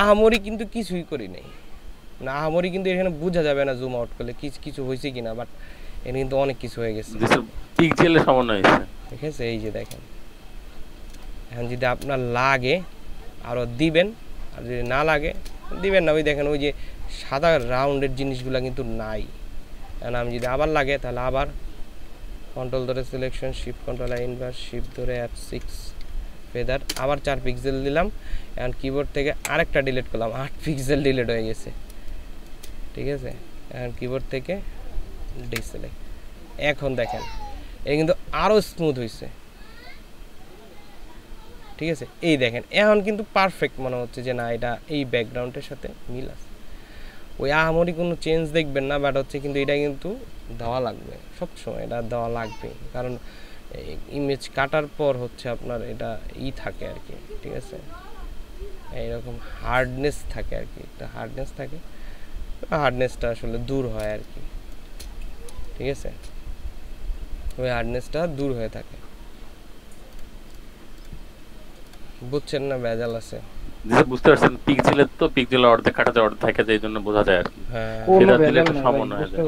S10: আহামরি কিন্তু কিছুই করি নাই। না আহামরি কিন্তু এখানে বোঝা যাবে না জুম আউট করলে কিছু কিছু হয়েছে কিনা বাট এখানে কিন্তু অনেক কিছু হয়ে গেছে।
S7: পিক্সেলের সমন্বয় হয়েছে।
S10: ঠিক আছে? এই যে দেখেন। এখন যদি আপনার লাগে আরও দিবেন আর যদি না লাগে, দিবেন না। ওই দেখেন, ওই যে সাদা রাউন্ডের জিনিসগুলো কিন্তু নাই। কারণ আমি যদি আবার লাগে, তাহলে আবার কন্ট্রোল ধরে selection shift control inverse shift ধরে অ্যাপ সিক্স ফেদার আবার চার পিক্সেল দিলাম। এখন কিবোর্ড থেকে আরেকটা ডিলিট করলাম, আট পিক্সেল ডিলিট হয়ে গেছে। ঠিক আছে? এখন কিবোর্ড থেকে ডিসেলেক্ট এখন দেখেন এটা কিন্তু আরও স্মুথ হয়েছে ঠিক আছে? এই দেখেন, এখন কিন্তু পারফেক্ট মনে হচ্ছে যে না, এটা এই ব্যাকগ্রাউন্ডের সাথে মিল আছে। ওই আহামরি কোনো চেঞ্জ দেখবেন না বাট হচ্ছে কিন্তু এটা কিন্তু দেওয়া লাগবে, সবসময় এটা দেওয়া লাগবে। কারণ ইমেজ কাটার পর হচ্ছে আপনার এটা ই থাকে আর কি, ঠিক আছে? এইরকম হার্ডনেস থাকে আর কি, একটা হার্ডনেস থাকে। হার্ডনেসটা আসলে দূর হয় আর কি, ঠিক আছে? ওই হার্ডনেসটা দূর হয়ে থাকে। বুঝছেন না ভেজাল আছে।
S7: বুঝতে পারছেন পিক্সেলের তো পিক্সেল অর্ধেক কাটা যায় অর্ধেক থাকে যায় এই জন্য বোঝা যায় আর কি।
S10: হ্যাঁ।
S7: সেটা দিলে একটা সমন্বয় হয়ে যায়।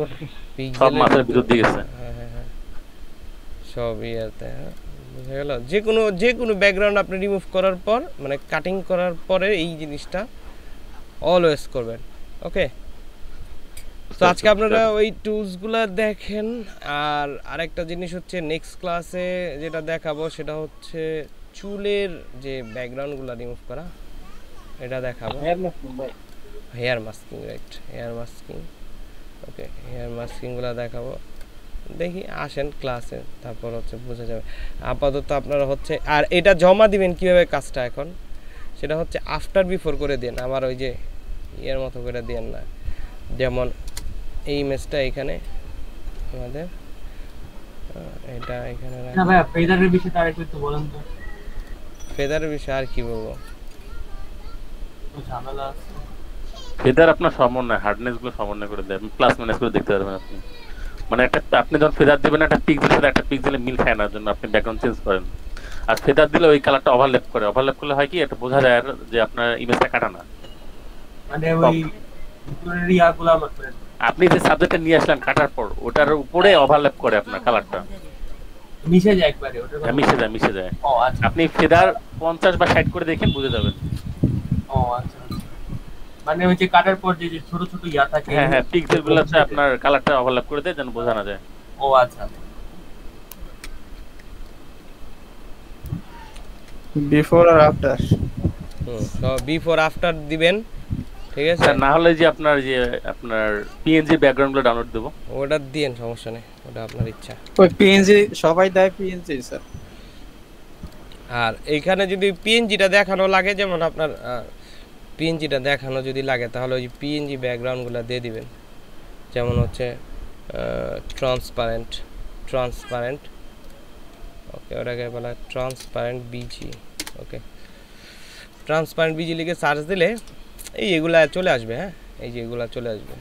S7: সব মাথার ভিতর দিয়ে গেছে
S10: হ্যাঁ হ্যাঁ হ্যাঁ। সব ইয়াতে হ্যাঁ বুঝা গেল। যে কোনো যে কোনো ব্যাকগ্রাউন্ড আপনি রিমুভ করার পর মানে কাটিং করার পরে এই জিনিসটা অলওয়েজ করবেন। ওকে তো আজকে আপনারা ওই টুলসগুলো দেখেন আর আরেকটা জিনিস হচ্ছে নেক্সট ক্লাসে যেটা দেখাবো সেটা হচ্ছে চুলের যে ব্যাকগ্রাউন্ডগুলো রিমুভ করা এটা দেখাবো।
S2: হেয়ার মাস্কিং ভাই।
S10: Hair masking right hair masking okay hair মাস্কিংগুলো দেখাবো। দেখি আসেন ক্লাসে তারপর হচ্ছে বোঝা যাবে। আপাতত আপনারা হচ্ছে আর এটা জমা দিবেন কীভাবে কাজটা এখন? সেটা হচ্ছে আফটার বিফোর করে দেন আমার ওই যে ইয়ের মতো করে দেন না। যেমন এই ইমেজটা এখানে আমাদের এটা এখানে
S13: না
S10: রাখব।
S13: ফেদারের একটু বলেন তো।
S10: ফেদারের বিষয়ে আর কি বলব?
S7: ফেদার আপনার সমন্বয় হার্ডনেসগুলো সমন্বয় করে দেয়। প্লাস মাইনাস করে দেখতে পারবেন আপনি। মানে একটা আপনি যখন ফেদার দিবেন একটা পিক্সেলের সাথে একটা পিক্সেলে মিল খায় না জন্য আপনি ব্যাকগ্রাউন্ড চেঞ্জ করেন। আর ফেদার দিলে ওই কালারটা ওভারল্যাপ করে। ওভারল্যাপ করলে হয় কি এটা বোঝা যায় আর যে আপনার ইমেজটা কাটা না।
S13: মানে ওই মানে
S7: আপনি যে সাবজেক্টটা নিয়ে আসলেন কাটার পর ওটার উপরে ওভারল্যাপ করে আপনার কালারটা
S13: মিশে যায় একবারে ওটা
S7: হ্যাঁ, মিশে যায় মিশে যায়।
S13: ও আচ্ছা।
S7: আপনি ফেদার পঞ্চাশ বা ষাট করে দেখেন বুঝে যাবেন।
S13: ও আচ্ছা আচ্ছা। মানে ওই যে কাটার পর যে যে ছোট ছোট ইয়া থাকে
S7: হ্যাঁ হ্যাঁ পিক্সেল গুলোতে আপনার কালারটা ওভারল্যাপ করে দেয় যেন বোঝা না যায়।
S13: ও আচ্ছা
S14: বিফোর আর আফটার
S10: হুম বিফোর আফটার দিবেন ঠিক আছে?
S7: না হলে যে আপনার যে আপনার পিএনজি ব্যাকগ্রাউন্ডগুলো ডাউনলোড দেবো।
S10: ওটা দিয়েন সমস্যা নেই। ওটা আপনার ইচ্ছা।
S14: ওই পিএনজি সবাই দেয় পিএনজি স্যার
S10: আর এইখানে যদি পিএনজিটা দেখানো লাগে যেমন আপনার পিএনজিটা দেখানো যদি লাগে তাহলে ওই পিএনজি ব্যাকগ্রাউন্ডগুলো দিয়ে দিবেন। যেমন হচ্ছে ট্রান্সপারেন্ট ট্রান্সপারেন্ট ওকে ওটাকে বলা transparent BG okay transparent BG লিখে সার্চ দিলে এই এগুলা চলে আসবে হ্যাঁ? এই যে এগুলা চলে আসবে।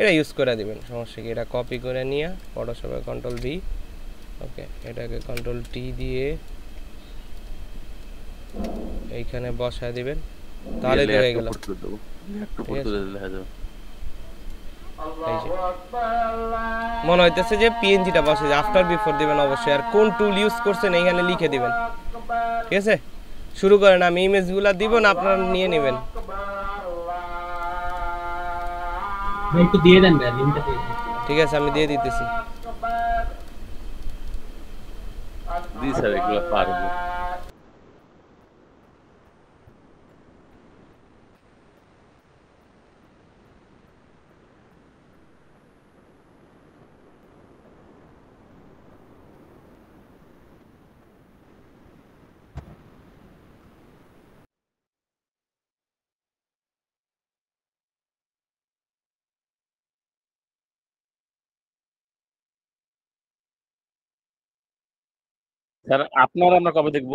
S10: এটা ইউজ করে দিবেন সমস্যা কি? এটা কপি করে নিয়ে ফটোশপে কন্ট্রোল ভি ওকে এটাকে কন্ট্রোল টি দিয়ে এইখানে বসায় দিবেন তাহলে হয়ে গেল। মনে হইতেছে যে পিএনজিটা বসে আফটার বিফোর দিবেন অবশ্যই আর কোন টুল ইউজ করছেন এইখানে লিখে দিবেন। ঠিক আছে? শুরু করেন আমি ইমেজগুলো দিব না আপনারা নিয়ে নেবেন।
S13: ভাই একটু দিয়ে দেন ভাই লিঙ্কটা দিয়ে দেন।
S10: ঠিক আছে আমি দিয়ে দিতেছি।
S7: জি স্যার এগুলো পারব। স্যার আপনার আমরা কবে দেখব?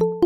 S14: you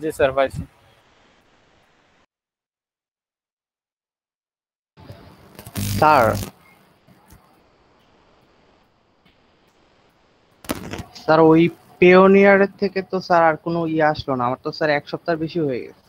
S14: জি স্যার, পাইছি।
S15: স্যার। স্যার, ওই পেওনিয়ারের থেকে তো স্যার আর কোনো ইয়ে আসলো না। আমার তো স্যার এক সপ্তাহ বেশি হয়ে গেছে।